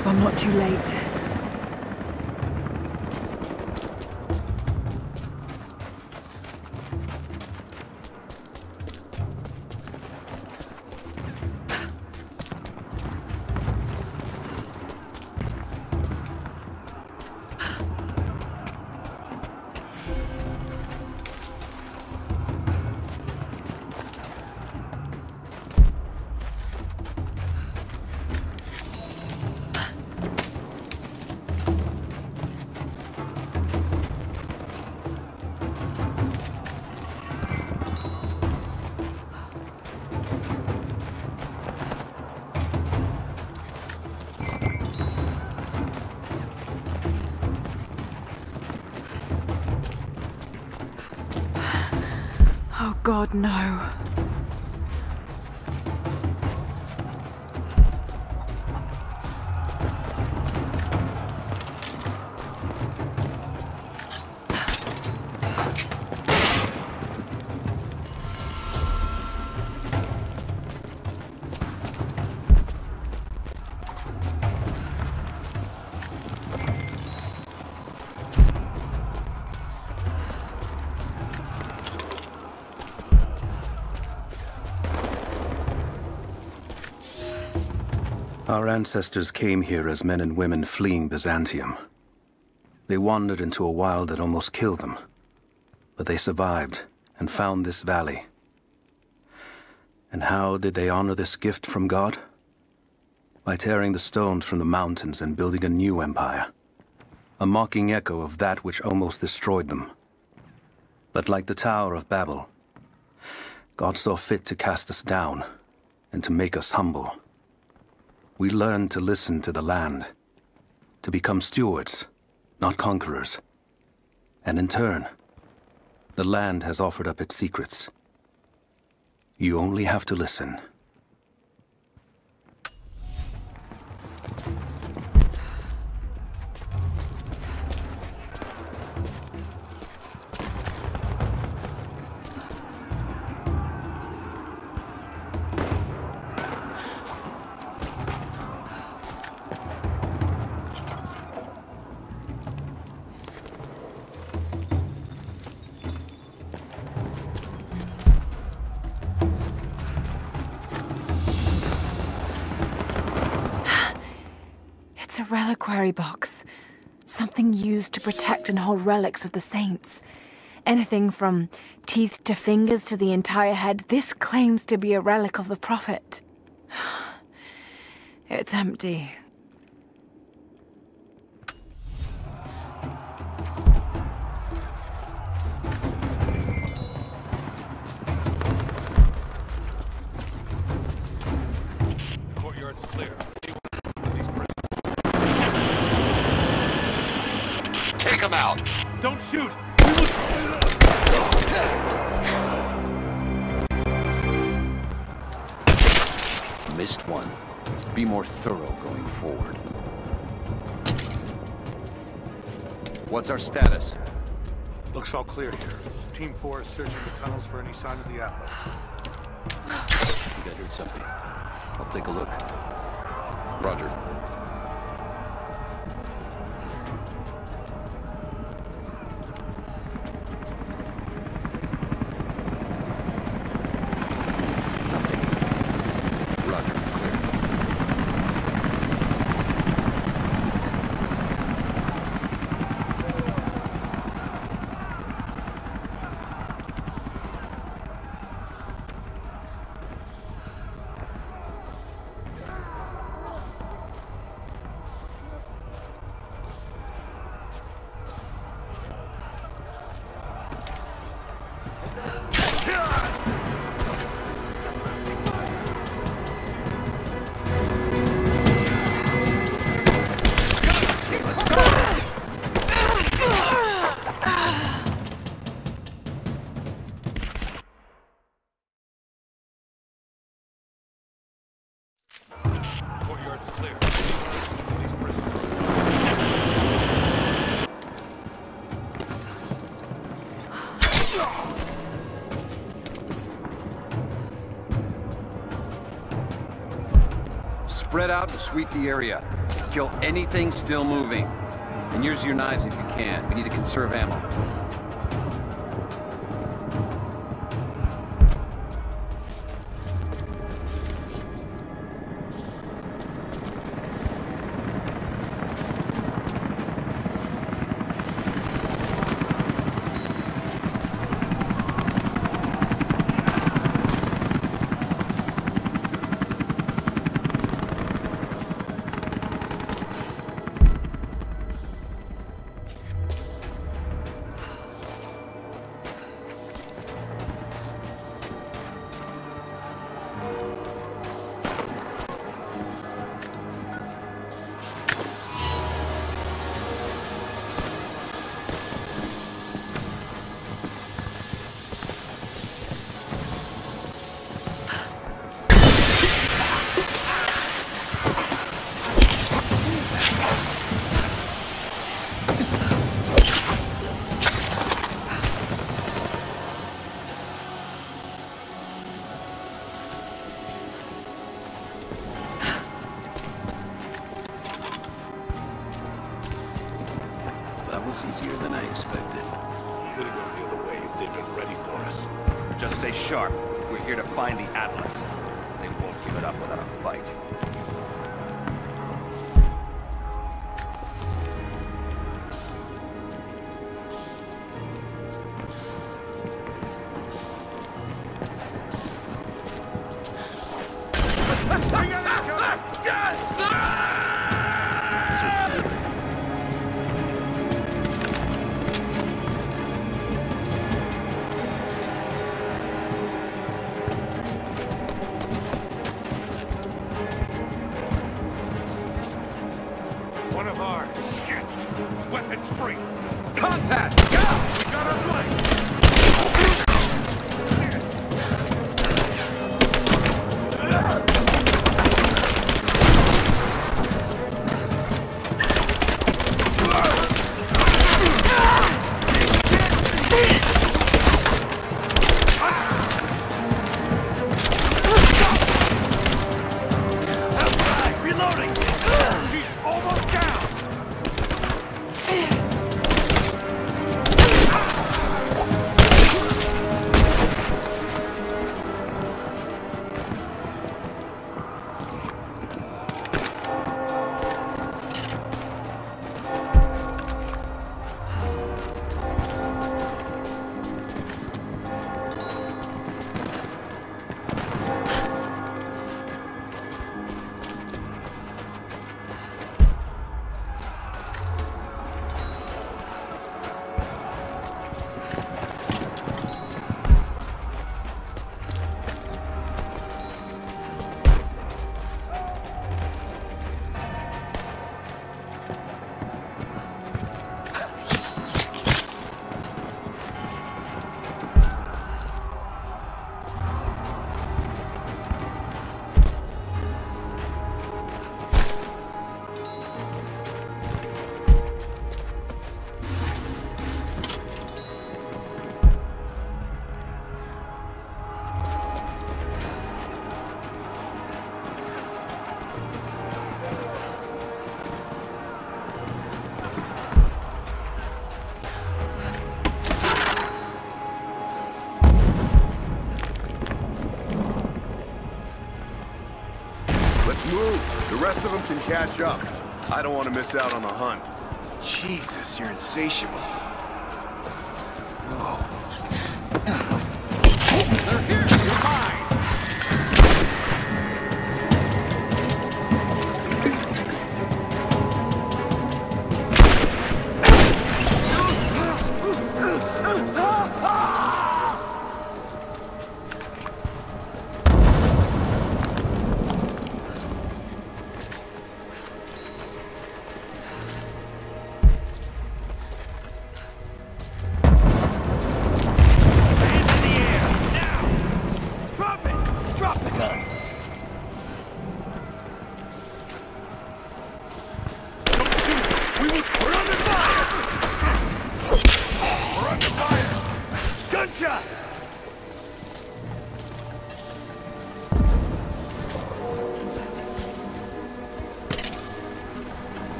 I'm not too late. God, no. Our ancestors came here as men and women fleeing Byzantium. They wandered into a wild that almost killed them. But they survived and found this valley. And how did they honor this gift from God? By tearing the stones from the mountains and building a new empire. A mocking echo of that which almost destroyed them. But like the Tower of Babel, God saw fit to cast us down and to make us humble. We learn to listen to the land, to become stewards, not conquerors. And in turn, the land has offered up its secrets. You only have to listen. Box. Something used to protect and hold relics of the saints. Anything from teeth to fingers to the entire head, this claims to be a relic of the Prophet. It's empty. Them out. Don't shoot! Missed one. Be more thorough going forward. What's our status? Looks all clear here. Team 4 is searching the tunnels for any sign of the Atlas. I think I heard something. I'll take a look. Roger. Sweep the area. Kill anything still moving. And use your knives if you can. We need to conserve ammo. Can catch up. I don't want to miss out on the hunt. Jesus, you're insatiable.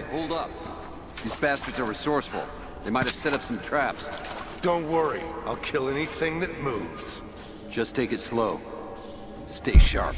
Hey, hold up. These bastards are resourceful. They might have set up some traps. Don't worry. I'll kill anything that moves. Just take it slow. Stay sharp.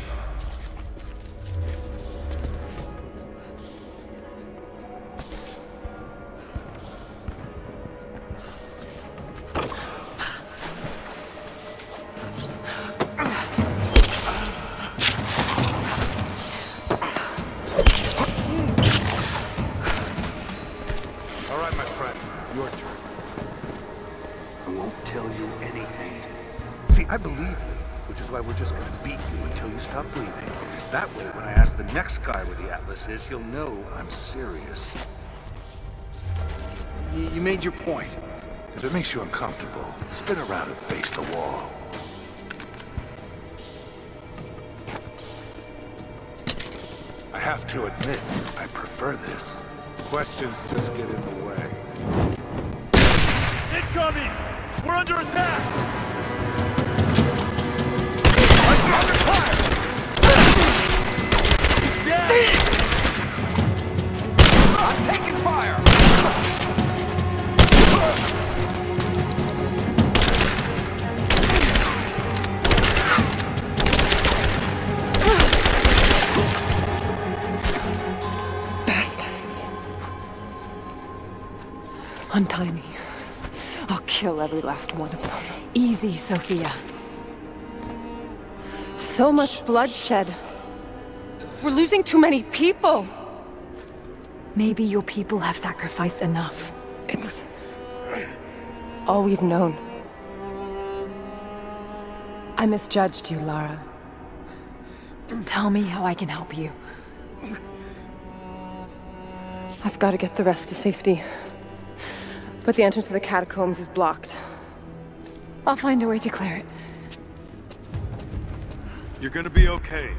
Y- made your point. If it makes you uncomfortable, spin around and face the wall. I have to admit, I prefer this. Questions just get in the way. Incoming! We're under attack! Under fire! I'm taking fire! Bastards. Untie me. I'll kill every last one of them. Easy, Sofia. So much bloodshed. We're losing too many people. Maybe your people have sacrificed enough. All we've known. I misjudged you, Lara. Tell me how I can help you. I've got to get the rest to safety. But the entrance to the catacombs is blocked. I'll find a way to clear it. You're gonna be okay.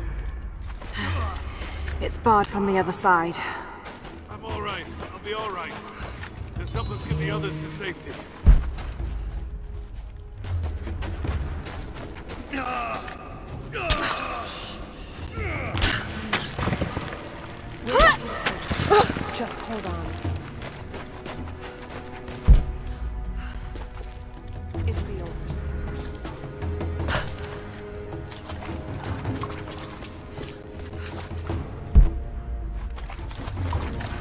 It's barred from the other side. I'm all right. I'll be all right. Just help us get the others to safety. Just hold on. It'll be over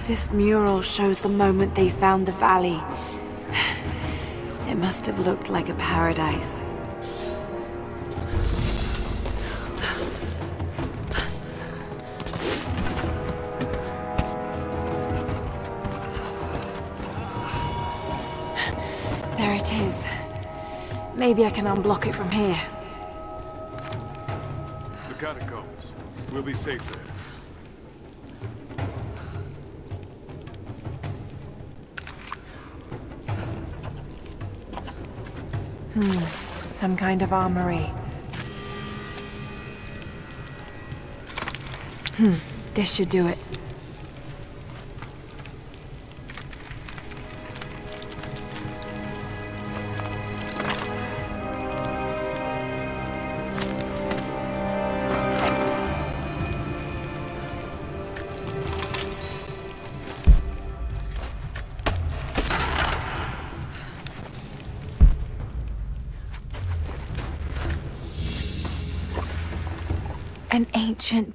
This mural shows the moment they found the valley. It must have looked like a paradise. Maybe I can unblock it from here. The catacombs. We'll be safe there. Hmm, some kind of armory. Hmm, this should do it.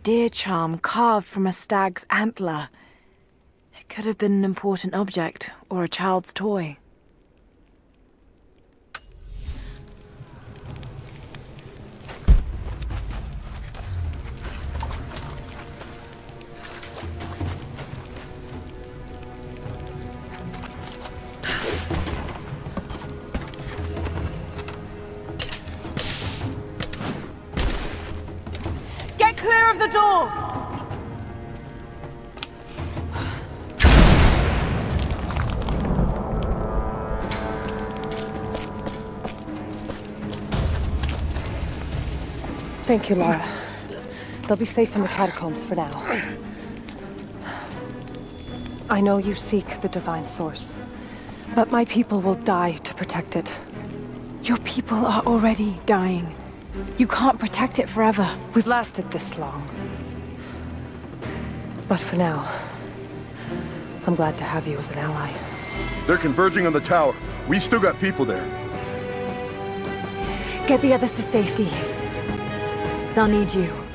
Deer charm carved from a stag's antler. It could have been an important object, or a child's toy. The door! Thank you, Lara. They'll be safe in the catacombs for now. I know you seek the Divine Source, but my people will die to protect it. Your people are already dying. You can't protect it forever. We've lasted this long. But for now, I'm glad to have you as an ally. They're converging on the tower. We still got people there. Get the others to safety. They'll need you.